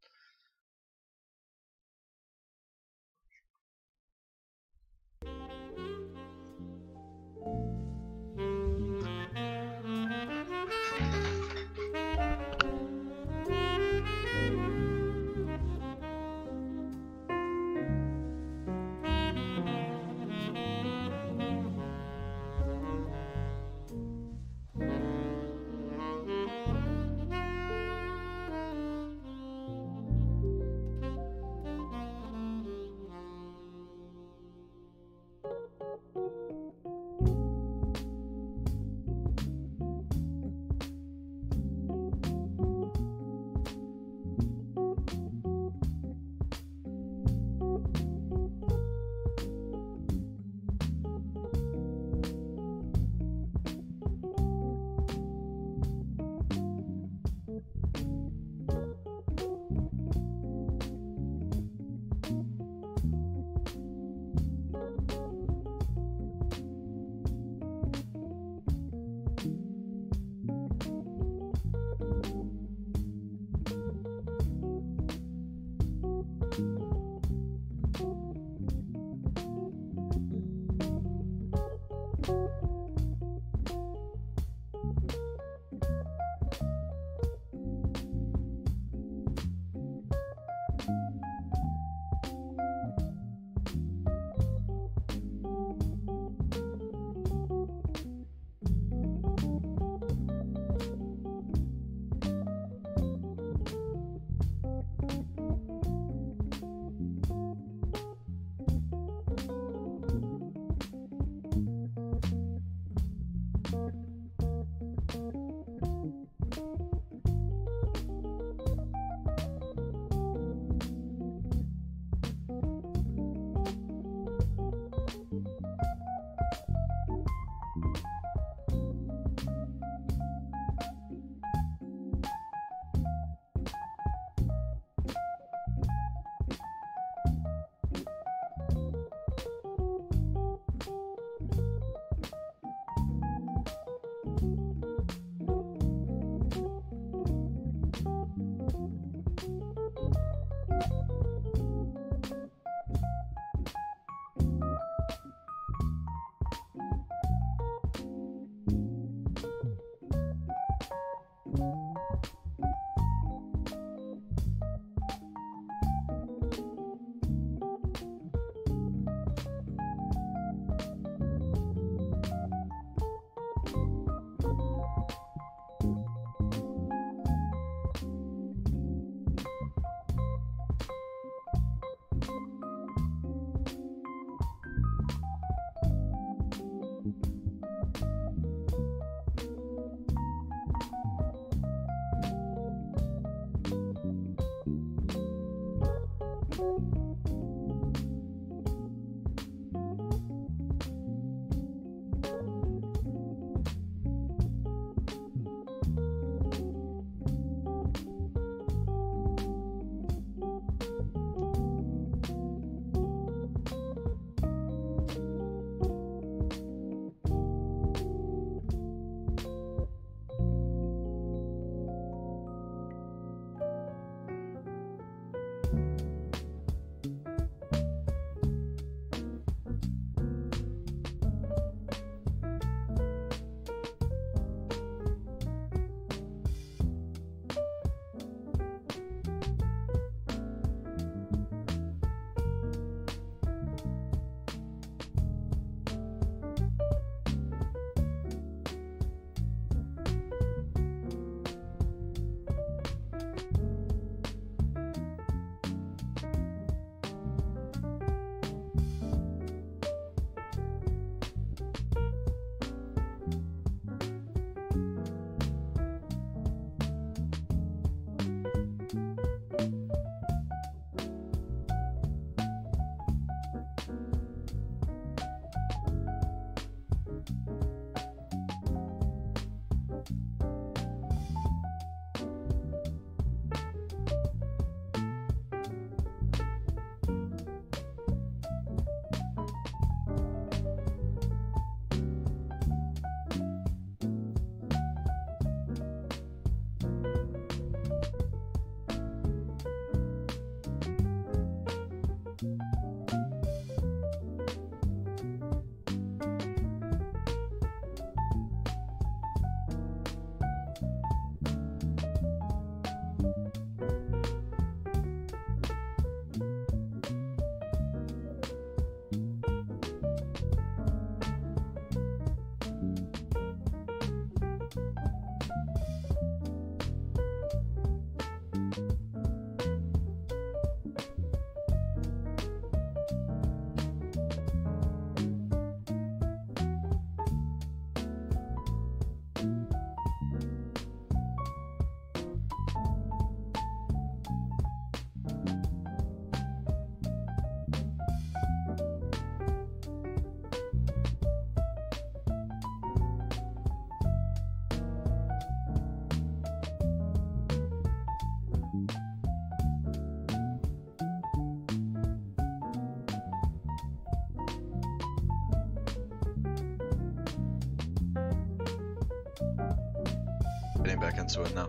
Getting back into it now.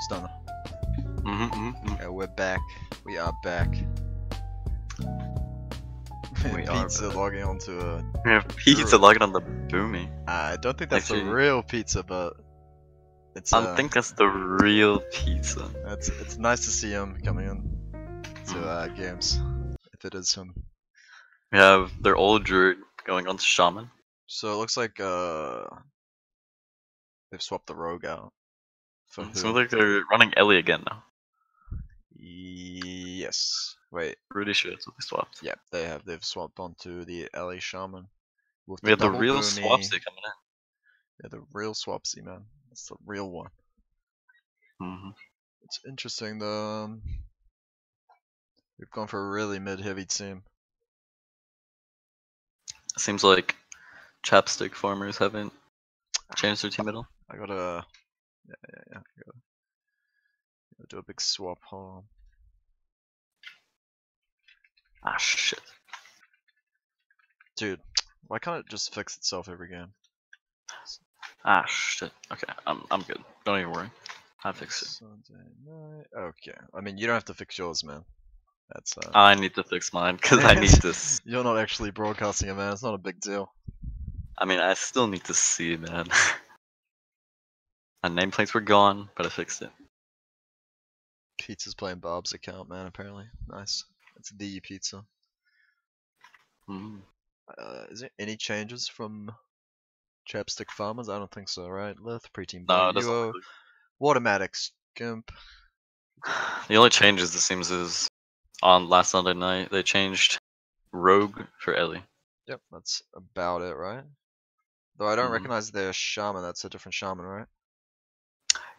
Stunner. Mm-hmm, mm-hmm. Yeah, we're back. We are back. We are pizza back. logging onto a. We have pizza logging on the boomy. I don't think that's Actually- real pizza, but it's. I uh, think that's the real pizza. it's it's nice to see him coming in to Mm. uh, games. If it is him. We have their old druid going on to shaman. So it looks like uh they've swapped the rogue out. For It who? like they're running Ellie again now. Yes. Wait. Pretty sure that's what they swapped. Yep, they have. They've swapped onto the Ellie Shaman. With We have the real boomy- Swapsy coming in. Yeah, the real Swapsy man. That's the real one. in. hmm It's interesting though. um, We've gone for a really mid-heavy team. Seems like chapstick farmers haven't changed their team at all. I gotta. Yeah, yeah, yeah. I gotta, gotta do a big swap. Hold on. Ah shit. Dude, why can't it just fix itself every game? Ah shit. Okay, I'm I'm good. Don't even worry. I fix it. Sunday night. Okay. I mean, you don't have to fix yours, man. That's uh. I need to fix mine because I need to. s- You're not actually broadcasting it, man. It's not a big deal. I mean, I still need to see, man. My nameplates were gone, but I fixed it. Pizza's playing Bob's account, man. Apparently, nice. It's the pizza. Mm. Uh, is there any changes from Chapstick Farmers? I don't think so, right? Lith, Preteen No, Boy, it doesn't. Yuo, look Watermatic Skimp. The only changes it seems is on last Sunday night they changed Rogue for Ellie. Yep, that's about it, right? Though I don't Mhm. recognize their shaman. That's a different shaman, right?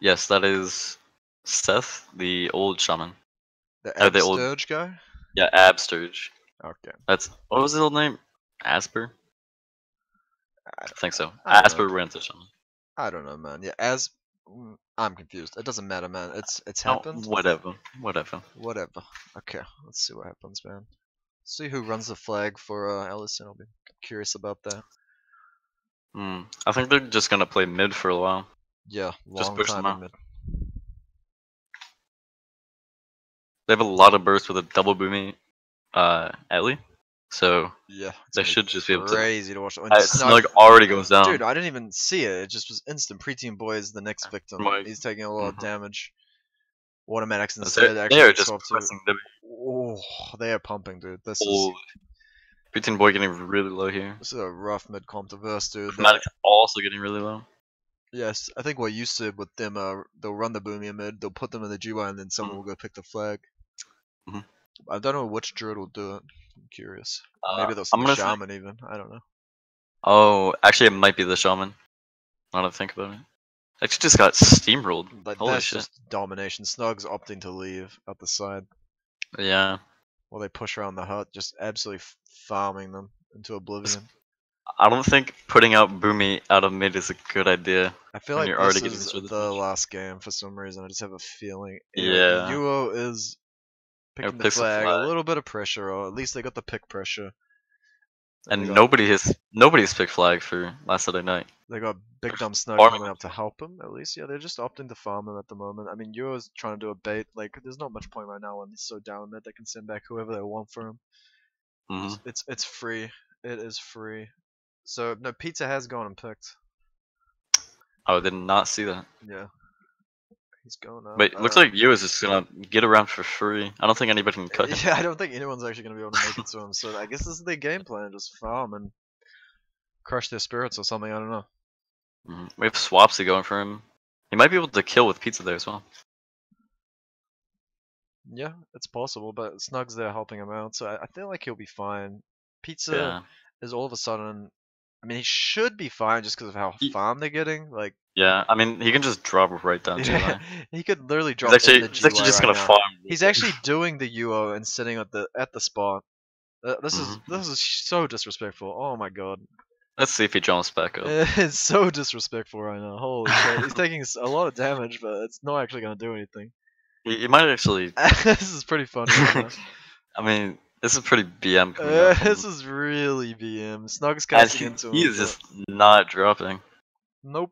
Yes, that is Seth, the old shaman. The Oh, the old- Absturge guy. Yeah, Absturge. Okay. That's what was his old name? Asper. I I think so. I Asper know. went to shaman. I don't know, man. Yeah, as mm, I'm confused. It doesn't matter, man. It's it's Oh, happened. whatever, whatever. Whatever. Okay, let's see what happens, man. See who runs the flag for uh, LSN. I'll be curious about that. Hmm. I think they're just gonna play mid for a while. Yeah, Just time them out. mid. They have a lot of bursts with a double boomy, uh, Ellie. So Yeah, They should just be able to- crazy to watch. When uh, Snug- already goes down. Dude, I didn't even see it. It just was instant. Preteen boy is the next victim. Right. He's taking a lot of Mhm. damage. Automatics instead. they actually are just swapped to- Oh, they are pumping, dude. This is. Preteen boy getting really low here. this is a rough mid comp to verse, dude. Chromatic also getting really low. Yes, I think what you said with them, uh, they'll run the boomy mid, they'll put them in the GY, and then someone Mhm. will go pick the flag. Mhm. I don't know which druid will do it. I'm curious. Uh, Maybe they'll I'm the gonna shaman even. I don't know. Oh, actually, it might be the shaman. Now that I think about it, actually just got steamrolled. But Holy that's shit! just domination. Snug's opting to leave out the side Yeah, while they push around the hut, just absolutely f- farming them into oblivion. I don't think putting out Boomy out of mid is a good idea. I feel like you're already this is the last game for some reason. I just have a feeling. Yeah. Yuo is picking the flag, flag. A little bit of pressure, or at least they got the pick pressure. And got, nobody has nobody's picked flag for last Saturday night. They got Big Dumb Snug farming coming up to help him. At least, yeah, they're just opting to farm him at the moment. I mean, Yuo's trying to do a bait. Like, there's not much point right now when he's so down that they can send back whoever they want for him. hmm It's, it's it's free. It is free. So no, pizza has gone and picked. Oh, I did not see that. Yeah. He's going up. But it looks uh, like you is just gonna get around for free. I don't think anybody can cut him. Yeah, I don't think anyone's actually gonna be able to make it to him. So I guess this is their game plan: just farm and crush their spirits or something. I don't know. Mhm. We have Swapsy going for him. He might be able to kill with pizza there as well. Yeah, it's possible, but Snug's there helping him out, so I, I feel like he'll be fine. Pizza Yeah. is all of a sudden. I mean, he should be fine just because of how He- farm they're getting. Like, Yeah, I mean, he can just drop right down yeah, he could literally drop He's actually, in the he's actually just right gonna now. farm. He's actually doing the UO and sitting at the at the spot. Uh, this is Mhm. this is so disrespectful. Oh my god, Let's see if he jumps back up. it's so disrespectful right now. Holy shit, he's taking a lot of damage, but it's not actually gonna do anything. He, he might actually. this is pretty funny. right. I mean, this is pretty BM Uh, this is really BM. Snug's casting into him. he is but- just not dropping. Nope.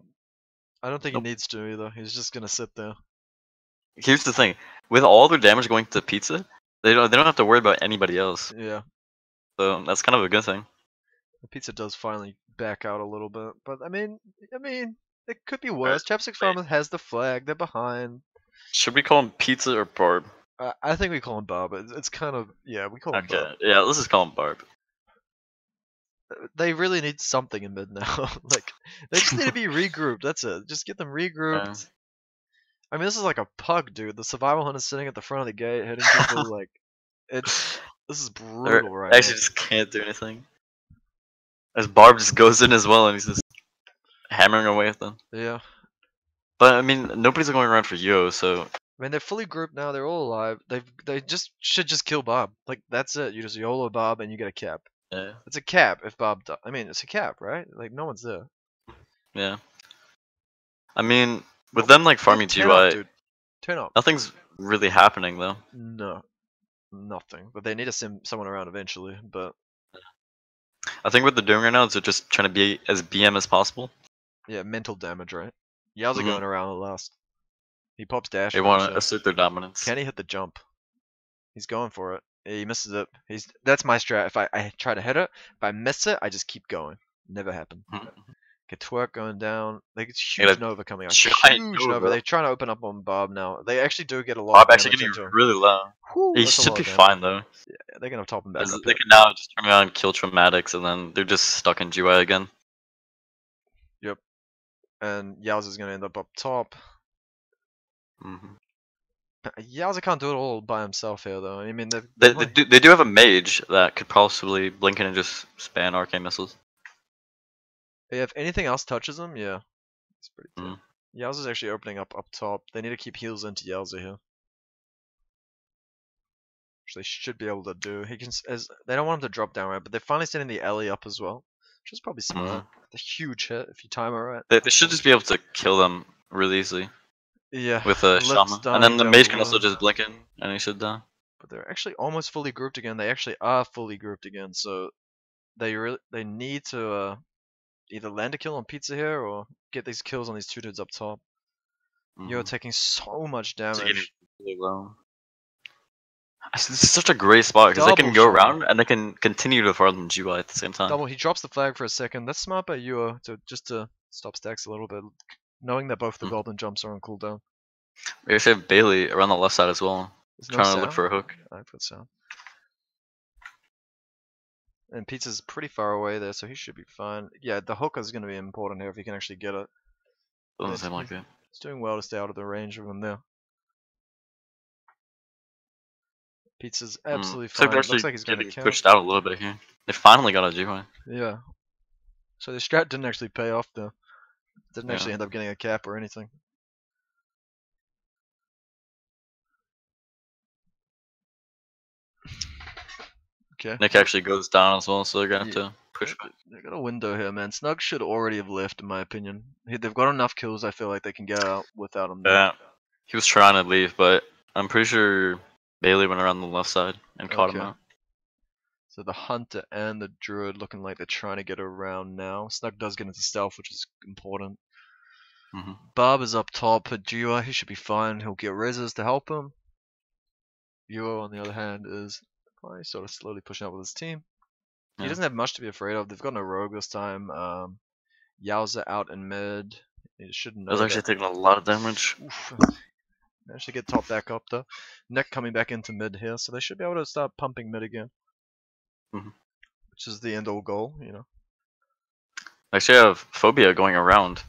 I don't think Nope. he needs to either. He's just gonna sit there. Here's the thing: with all their damage going to pizza, they don't they don't have to worry about anybody else. Yeah, So that's kind of a good thing. the pizza does finally back out a little bit, but I mean, I mean, it could be worse. Chapstick Farmers has the flag. They're behind. Should we call him pizza or barb? I, I think we call him Bob. It's, it's kind of yeah, we call him Okay, Bob. yeah, let's just call him barb. They really need something in mid now. like they just need to be regrouped. That's it. Just get them regrouped. I mean, this is like a pug, dude. The survival hunt is sitting at the front of the gate, hitting people. like it's this is brutal right actually just can't do anything. As Barb just goes in as well, and he's just hammering away at them. Yeah. But I mean, nobody's going around for Yo, so I mean, they're fully grouped now. They're all alive. They they just should just kill Bob. Like that's it. You just YOLO Bob and you get a cap. yeah, It's a cap if Bob. di- I mean, it's a cap, right? Like no one's there. yeah. I mean, with them like farming Turn up, GUI, dude. Turn up. nothing's really happening though. No, nothing. But they need to sim someone around eventually. But I think what they're doing right now is they're just trying to be as BM as possible. yeah, mental damage, right? Yowza Mhm. going around the last. He pops dash. They want to assert their dominance. Can he hit the jump? He's going for it. He misses it. He's that's my strat. If I, I try to hit it, if I miss it, I just keep going. Never happened. Mhm. Get twerk going down. Like it's huge Nova coming out. Huge Nova. Nova. They're trying to open up on Bob now. They actually do get a lot. Bob actually getting really low. Whew, He should be damage. fine though. Yeah, they're gonna top him back they can now just turn around and kill traumatics, and then they're just stuck in GY again. Yep. And Yowza's gonna end up up top. Hmm Yowza can't do it all by himself here, though. I mean, they've, They, they've they, do, they do have a mage that could possibly blink in and just span arcane missiles. if anything else touches them, yeah, it's pretty. dead. Mm. Yowza's actually opening up up top. They need to keep heals into Yowza here. Which they should be able to do. He can, as they don't want him to drop down right, but they're finally setting the alley up as well, which is probably smart. The huge hit if you time it right. They, they should just be able to kill them really easily Yeah, with a shaman, and then the mage can also just blink in, and he should die. but they're actually almost fully grouped again. They actually are fully grouped again, so they really they need to uh, either land a kill on Pizza here or get these kills on these two dudes up top. You're Mhm. taking so much damage. really. This is such a great spot because they can go around and they can continue to farm GUI at the same time. Double. He drops the flag for a second. That's smart by you to just to stop stacks a little bit, knowing that both the Mm. golden jumps are on cooldown. We actually have Bailey around the left side as well, There's no trying to look for a hook. I put sound. And Pizza's pretty far away there, so he should be fine. Yeah, the hook is going to be important here if he can actually get it. Doesn't seem like it. He's doing well to stay out of the range of him there. Pizza's Mm. absolutely like fine. they're Looks like he's going to getting pushed out a little bit here. They finally got a GUI. Yeah. So the strat didn't actually pay off though. Didn't Yeah. actually end up getting a cap or anything. Okay. Nick actually goes down as well, so they're gonna have Yeah. to push back. They got a window here, man. Snug should already have left, in my opinion. He- They've got enough kills. I feel like they can get out without him. there. Yeah. He was trying to leave, but I'm pretty sure Bailey went around the left side and caught him out. So the hunter and the druid looking like they're trying to get around now. Snug does get into stealth, which is important. hmm Barb is up top GUI. He should be fine. He'll get reses to help him. Yuo, on the other hand, is well, sort of slowly pushing up with his team. He doesn't have much to be afraid of. They've got no rogue this time. Um, Yowza out in mid. It shouldn't was that. actually taking a lot of damage. Oof. Managed to get top back up though. Neck coming back into mid here, so they should be able to start pumping mid again. Mhm. Which is the end all goal, you know. I actually have Phobia going around.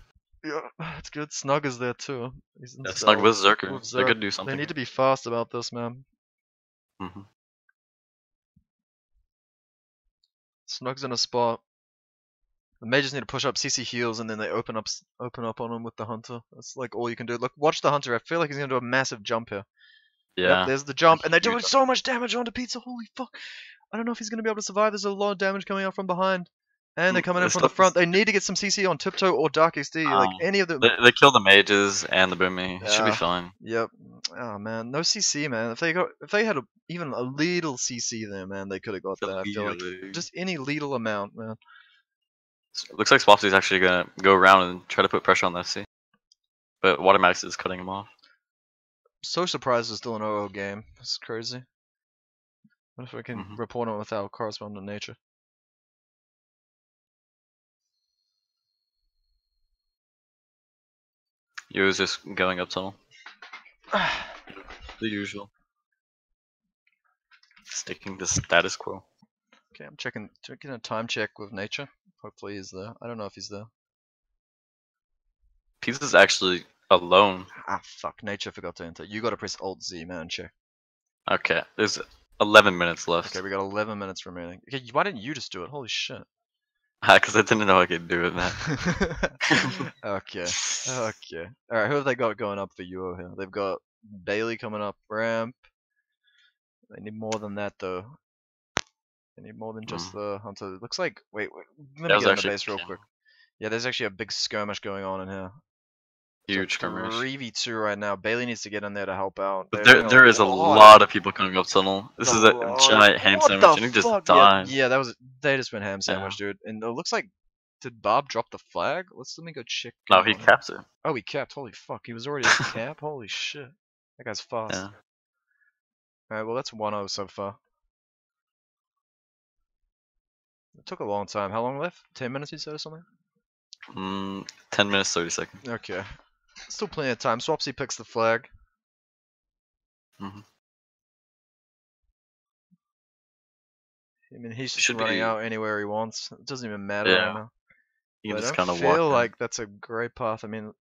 Yeah, that's good. Snug is there too. He's Yeah, Snug with Zerker. With They could do something. They need to be fast about this, man. hmm Snug's in a spot. The mages need to push up CC heals and then they open up open up on him with the hunter. That's like all you can do. Look, watch the hunter. I feel like he's gonna do a massive jump here. Yep, Yeah. there's the jump, and they're doing so much damage onto Pizza. Holy fuck! I don't know if he's gonna be able to survive. There's a lot of damage coming out from behind, and they're Mm, coming in from the front. They need to get some CC on Tiptoe or Dark XD. like Um, any of them. They, they kill the mages and the boomy. It should be fine. Yep. Oh man, no CC, man. If they got, if they had a, even a little CC there, man, they could have got that. I feel like just any little amount, man. Looks like Swapsy's actually gonna go around and try to put pressure on the FC. but Watermax is cutting him off. So surprised it's still an OO game. It's crazy. What if we can Mhm. report on without correspondent nature? You was just going up tunnel. The usual. Sticking the status quo. Okay, I'm checking checking a time check with nature. Hopefully he's there. I don't know if he's there. Pizza's actually alone. Ah fuck, nature forgot to enter. You gotta press Alt Z, man, check. Okay, there's 11 minutes left. Okay, we got 11 minutes remaining. Okay, why didn't you just do it? Holy shit. Because I didn't know I could do it, man. okay, okay. Alright, who have they got going up for UO here? They've got Bailey coming up ramp. They need more than that though. They need more than just mm. the hunter. It looks like wait, wait let me get on the base real quick. Yeah, there's actually a big skirmish going on in here. Huge skirmish. Three v two right now. Bailey needs to get in there to help out. But there, there is a lot of people coming up tunnel. This is a lot. giant ham What sandwich, he just died. Yeah, yeah, that was they just went ham sandwich, dude. And it looks like did Bob drop the flag? Let's let me go check. No, he capped it. Oh, he capped. Holy fuck, he was already at cap. Holy shit, that guy's fast. Yeah. Alright, well that's 1-0 so far. It took a long time. How long left? 10 minutes you said or something? Mm, 10 minutes, 30 seconds. Okay. Still plenty of time. Swapsy picks the flag. Mhm. I mean, he's just Should running be- out anywhere he wants. It doesn't even matter Yeah. right now. You But can I just kind of feel walk. in. like that's a great path. I mean,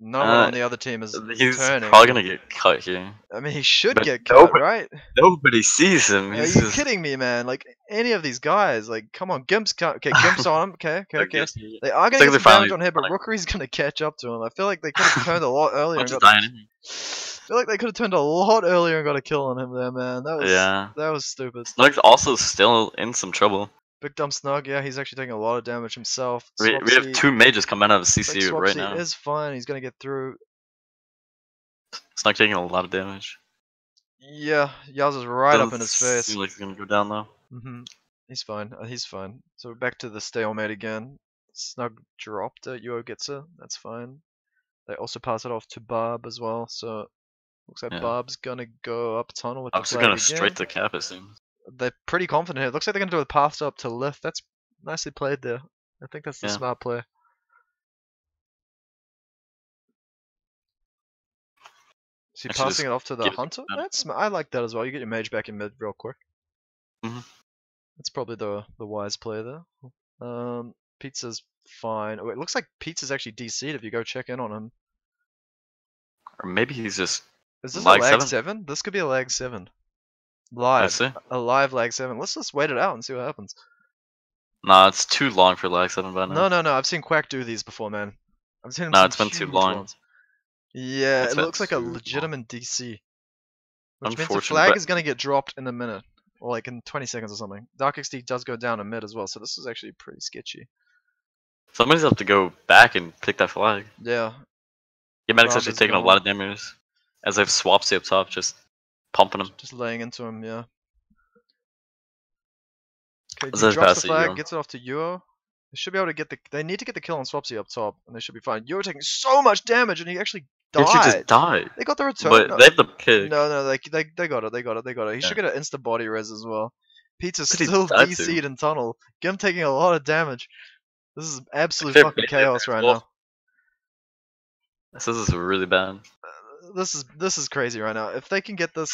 no one Uh, on the other team is He's turning. probably gonna get cut here. I mean, he should but get cut, nobody- right? Nobody sees him. Are He's you just... kidding me, man? Like any of these guys, like come on, Gimp's. Okay, Gimp's on him. Okay, okay, okay. He- They are gonna like get some damage finally on here, but running. Rookery's gonna catch up to him. I feel like they could have turned a lot earlier. And got dying. I feel like they could have turned a lot earlier and got a kill on him there, man. That was Yeah. that was stupid. Snug's also still in some trouble. Big dumb snug, yeah, he's actually taking a lot of damage himself. We, we have two mages coming out of like, CC right Swapsy now. is fine. He's gonna get through. Snug taking a lot of damage. Yeah, Yaz is right up Doesn't in his face. Seem like he's gonna go down though. hmm He's fine. uh, He's fine. So we're back to the stalemate again. Snug dropped it. Yuo gets it. That's fine. They also pass it off to Barb as well. So looks like Yeah. Barb's gonna go up tunnel with I'm the just gonna again. straight to cap it soon. They're pretty confident here. It looks like they're gonna do a pass up to lift. That's nicely played there. I think that's the Yeah. smart play. Is he Actually, passing it off to the give it hunter? That's I like that as well. You get your mage back in mid real quick. Mhm. That's probably the the wise play there. Um, Pizza's fine. Oh, it looks like Pizza's actually DC'd if you go check in on him. Or maybe he's just. Is this Lag a lag seven? seven? This could be a lag seven. I Live. see. A live lag seven. Let's just wait it out and see what happens. Nah, it's too long for lag 7 by now. No, no, no. I've seen Quack do these before, man. I've seen No, it's been too long. ones. Yeah, It's it looks like a too long. legitimate DC. Which means the flag is going to get dropped in a minute. Or like in 20 seconds or something. Dark XD does go down a mid as well, so this is actually pretty sketchy. Somebody's have to go back and pick that flag. Yeah. Yeah, Medic's actually taking a lot of damage. As they've swapped up top, just pumping him. Just laying into him, yeah. Okay, he drops the flag, gets it off to Yuo. They should be able to get the. They need to get the kill on Swapsy up top, and they should be fine. Yuo taking so much damage, and he actually He actually died. just died. They got the return. But no, they have the pick. no, no, they, they they got it. They got it. They got it. He should Yeah. get an insta body res as well. Pizza's But still. DC'd in tunnel. Gim taking a lot of damage. This is absolute fucking chaos right now. This is really bad. This is this is crazy right now. If they can get this,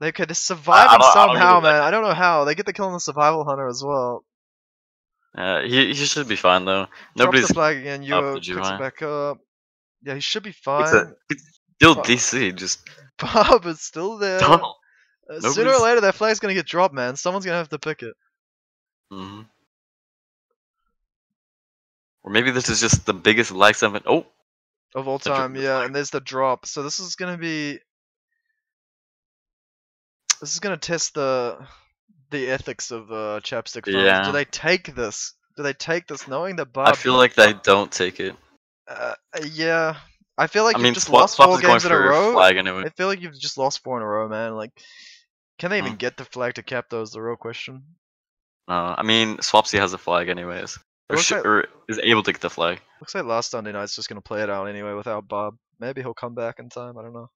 they could survive I I don't somehow, like man. I don't know how. They get the kill on the survival hunter as well. Uh, he, he should be fine though. Drops Nobody's the flag again. Yuo the picks it back up. Yeah, he should be fine. a, it's still. DC. Just Bob is still there. tunnel. Uh, sooner or later, that flag's gonna get dropped, man. Someone's gonna have to pick it. hmm Or maybe this is just the biggest lag seven. Oh, of all time. Yeah, and there's the drop. So this is gonna be. This is gonna test the the ethics of uh, chapstick. Yeah. Do they take this? Do they take this knowing that Bob? I feel like they don't take it. Uh, yeah, I feel like I you've mean, just Swap, lost Swap four games in a row. flag anyway. I feel like you've just lost four in a row, man. Like, can they even Mm. get the flag to cap those? The real question. Uh, I mean, Swapsy has a flag anyways. Or, sh- like- or is able to get the flag. Looks like last Sunday night's just gonna play it out anyway without Bob. Maybe he'll come back in time. I don't know.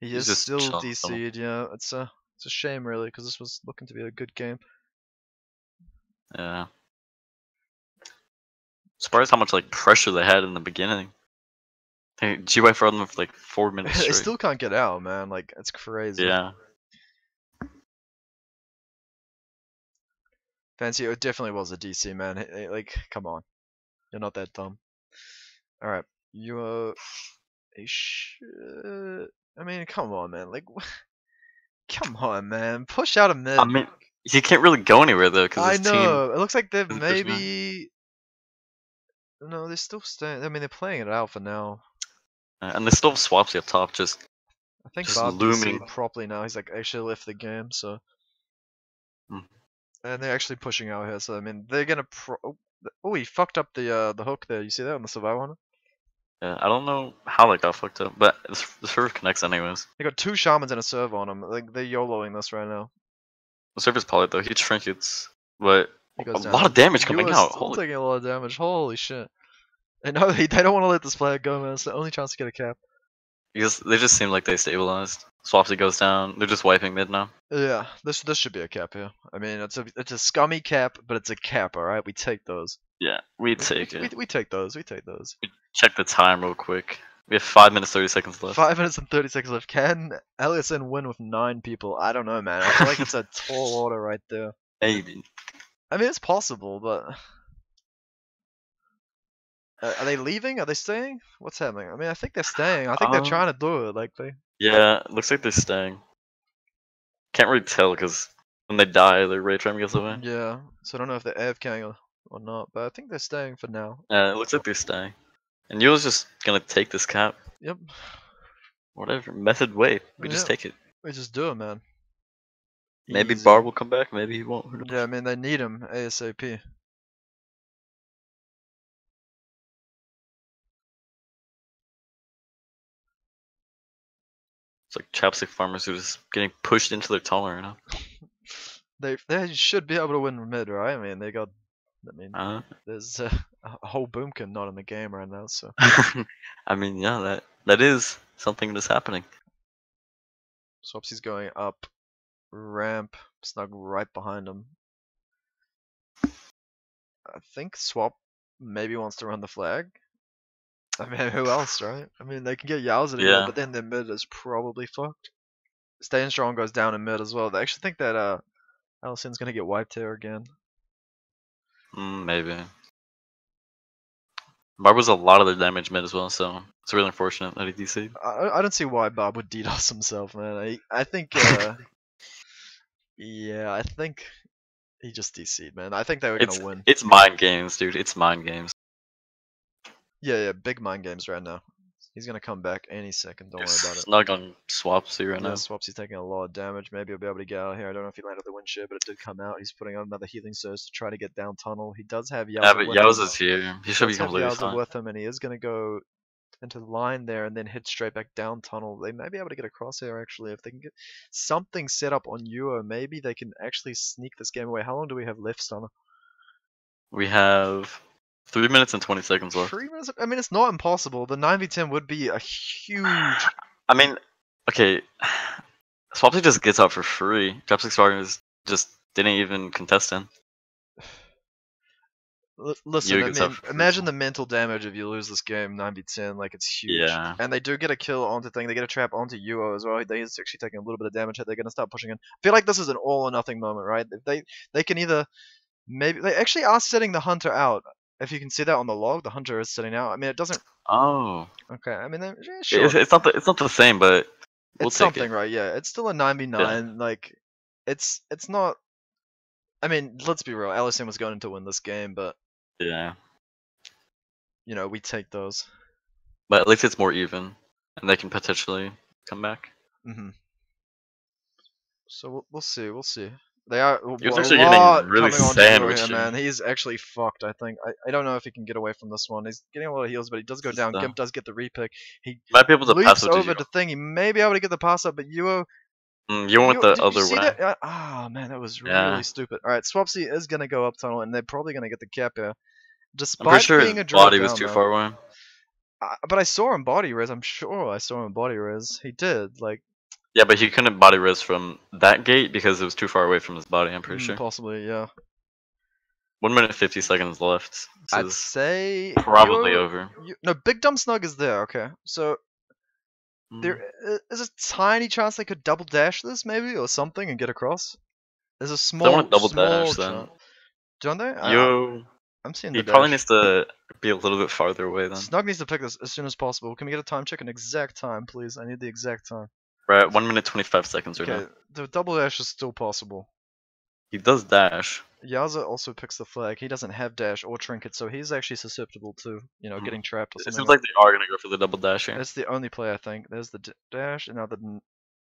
He He's is still chilling. DC'd. Yeah, it's a it's a shame really because this was looking to be a good game. Yeah. Surprised how much like pressure they had in the beginning. Hey, GY for them for like four minutes they still can't get out, man. Like it's crazy. yeah. Fancy, it definitely was a DC man. Like, come on, you're not that dumb. All right, you uh, a sh- I mean, come on, man. Like, come on, man. Push out a mid. I mean, he can't really go anywhere though because I his team. know. It looks like they've is pushing out. maybe. No, they're still staying. I mean, they're playing it out for now. uh, And they still have Swapsy up top. Just I think Just Bob looming. Properly now. He's like actually left the game, so. Hmm. And they're actually pushing out here, so I mean they're gonna pro. Oh, oh, he fucked up the uh the hook there. You see that on the survival hunter? yeah, I don't know how that got fucked up, but the, server connects anyways. They got two shamans and a serve on him. Like they're YOLOing this right now. The server's probably though huge trinkets, but a down. lot of damage coming out. still Holy taking a lot of damage. Holy shit! And no, they, they don't want to let this player go, man. It's the only chance to get a cap. Because they just seem like they stabilized. Swapsy goes down. They're just wiping mid now. Yeah, this this should be a cap here. I mean, it's a it's a scummy cap, but it's a cap. All right, we take those. Yeah, we We- take we, it. We, we take those. We take those. Check the time real quick. We have five minutes thirty seconds left. Five minutes and thirty seconds left. Can LSN win with nine people? I don't know, man. I feel like it's a tall order right there. Maybe. I mean, it's possible, but uh, are they leaving? Are they staying? What's happening? I mean, I think they're staying. I think they're Um, trying to do it. Like they. Yeah, looks like they're staying. Can't really tell because when they die, their ray tram gets away. Yeah. So I don't know if they're AFKing or, or not, but I think they're staying for now. Yeah, it looks like they're staying. And Yule's just gonna take this cap. Yep. Whatever. Method way. We just take it. We just do it, man. Maybe Easy. Bar will come back, maybe he won't. Yeah, I mean they need him ASAP. It's like chapstick farmers who just getting pushed into their right now. They they should be able to win mid, right? I mean they got. I mean, Uh, there's uh, a whole boomkin not in the game right now, so I mean, yeah, that that is something that's happening. Swapsy's going up ramp, snug right behind him. I think Swap maybe wants to run the flag. I mean, who else, right? I mean, they can get Yowza to Yeah. but then their mid is probably fucked. Staying strong goes down in mid as well. They actually think that uh, LSN's gonna get wiped here again. Mm, maybe. Bar was a lot of their damage mid as well, so it's really unfortunate that he DC'd. I, I- don't see why Bob would DDoS himself, man. I I think uh, yeah, I think he just DC'd, man. I think they were It's gonna win. it's mind games, dude. It's mind games. Yeah, yeah, big mind games right now. He's gonna come back any second. Don't worry about it. snug on Swapsy right Yeah, now. Swapsy's taking a lot of damage. Maybe he'll be able to get out here. I don't know if he landed the wind shear, but it did come out. He's putting on another healing surge to try to get down tunnel. He does have Yowza Yeah, but. Yowza's here. He should be completely Yowza fine. with him, and he is gonna go into the line there and then hit straight back down tunnel. They may be able to get a crosshair actually if they can get something set up on Yuo. Maybe they can actually sneak this game away. How long do we have left, Stunner? We have three minutes and twenty seconds left. Three minutes. I mean, it's not impossible. The 9v10 would be a huge. I mean, okay, Swapsy just gets out for free. Chapstick Spartans just didn't even contest him. L- listen, I mean, imagine the mental damage if you lose this game 9v10. Like it's huge. Yeah. And they do get a kill onto thing. They get a trap onto Yuo as well. They is actually taking a little bit of damage. They're gonna start pushing in. I feel like this is an all or nothing moment, right? They they can either maybe they actually are setting the hunter out. If you can see that on the log, the hunter is sitting out. I mean, it doesn't. Oh, Okay, I mean, yeah, sure. it's, it's not the it's not the same, but we'll it's take something, it. right? Yeah, it's still a 9v9. Like, it's it's not. I mean, let's be real. LSN was going to win this game, but Yeah, you know we take those. but at least it's more even, and they can potentially come back. hmm So we'll, we'll see. We'll see. They are He was actually getting really coming on to sandwiched here, man. He's actually fucked. I think. I, I don't know if he can get away from this one. He's getting a lot of heals, but he does go down. Gimp does get the repick. He Might be able to pass leaps over you. to thing. He may be able to get the pass up, but Yuo Mm, you went You- the other way. Uh, Ah, man, that was really Yeah. stupid. All right, Swapsy is gonna go up tunnel, and they're probably gonna get the cap here, Despite I'm sure being a drop body was down, too though. far away. Uh, but I saw him body res. I'm sure I saw him body res. He did. Like Yeah, but he couldn't body res from that gate because it was too far away from his body. I'm pretty mm, sure. possibly, yeah. One minute fifty seconds left. This I'd say probably over. you- no, Big Dumb Snug is there. Okay, so Mm. there is a tiny chance they could double dash this, maybe, or something, and get across. There's a small, wanna double dash, then. Don't they? Yo, I'm seeing he the probably dash. needs to be a little bit farther away then. Snug needs to pick this as soon as possible. Can we get a time check? An exact time, please. I need the exact time. At one minute twenty five seconds right Okay, now. the double dash is still possible. He does dash. Yowza also picks the flag. He doesn't have dash or trinket, so he's actually susceptible to, you know, Mhm. getting trapped or It seems like they are gonna go for the double dash here. That's the only play I think. There's the d- dash, and now the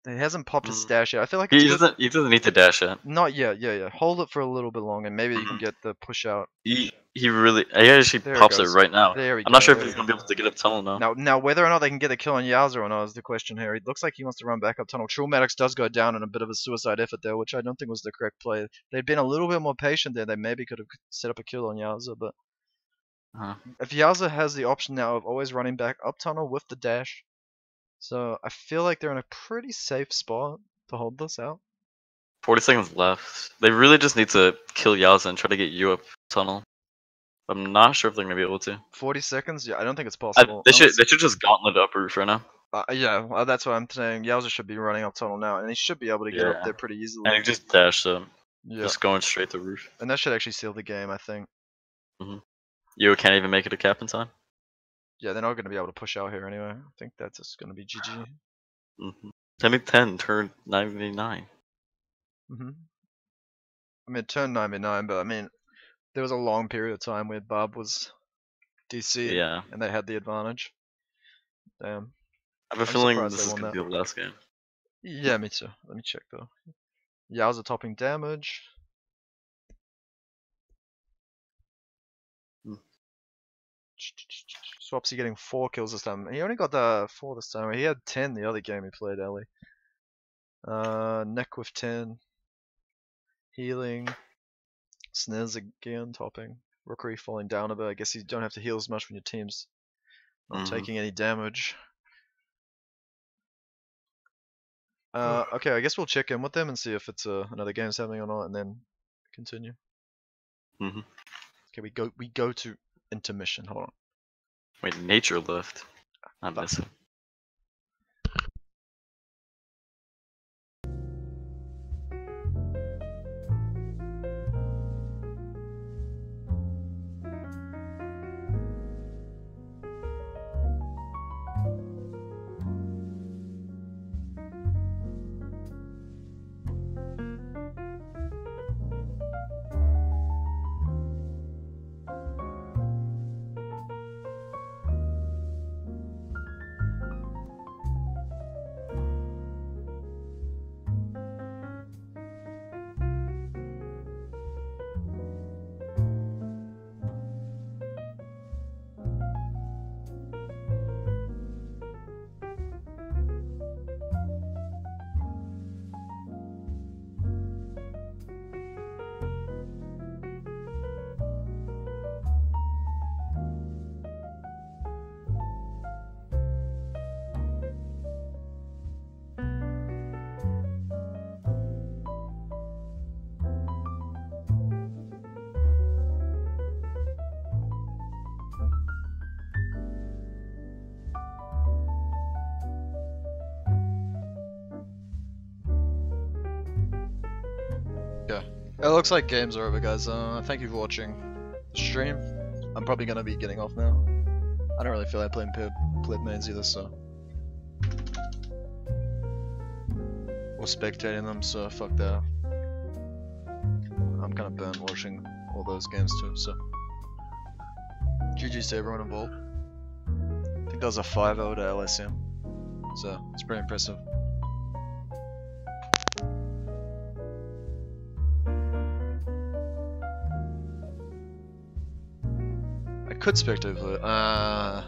he hasn't popped his Mm. stash yet. I feel like He doesn't. He doesn't need to dash yet. Not yet. Yeah, yeah. Hold it for a little bit longer, and maybe you can Mhm. get the push out. He he really. He actually There pops it goes. right now. There we I'm go. not sure if he's gonna be able to get up tunnel now. Now, now whether or not they can get a kill on Yowza or not is the question here. It looks like he wants to run back up tunnel. Trillmatics does go down in a bit of a suicide effort there, which I don't think was the correct play. They'd been a little bit more patient there. They maybe could have set up a kill on Yowza, but Uh-huh. if Yowza has the option now of always running back up tunnel with the dash, so I feel like they're in a pretty safe spot to hold this out. Forty seconds left. They really just need to kill Yowza and try to get you up tunnel. I'm not sure if they're gonna be able to. 40 seconds? Yeah, I don't think it's I, possible. they should. They should just gauntlet up roof right now. Uh, uh yeah, well, that's what I'm saying. Yowza should be running up tunnel now, and he should be able to get up there pretty easily. And he just dash them. yeah, Just going straight to the roof. and that should actually seal the game, I think. Mm-hmm. You can't even make it a cap in time. Yeah, they're not going to be able to push out here anyway. I think that's just going to be GG. Mm-hmm. 10 and 10 turned 99. hmm I mean, turn 99, but I mean, there was a long period of time where Bob was DC, Yeah. and they had the advantage. Damn. I have a I'm feeling this is gonna be the last game. Yeah, me too. Let me check though. Yowza topping damage. Hmm. Swapsy getting four kills this time. He only got the four this time. He had ten the other game he played, Ellie. Uh, neck with ten. Healing. Snares again, topping. Rookery falling down a bit. I guess you don't have to heal as much when your team's not Mhm. taking any damage. Uh, okay, I guess we'll check in with them and see if it's uh, another game's happening or not, and then continue. Mhm. Okay, we go we go to intermission. Hold on. Wait, nature lift. Fuck. miss looks like games are over, guys. Uh, thank you for watching the stream. I'm probably gonna be getting off now. I don't really feel like playing pleb mains either, so. Or spectating them, so fuck that. I'm kinda burnt watching all those games too, so. GG to everyone involved. I think that was a 5 0 to LSN. So, it's pretty impressive. Could spectate, but uh,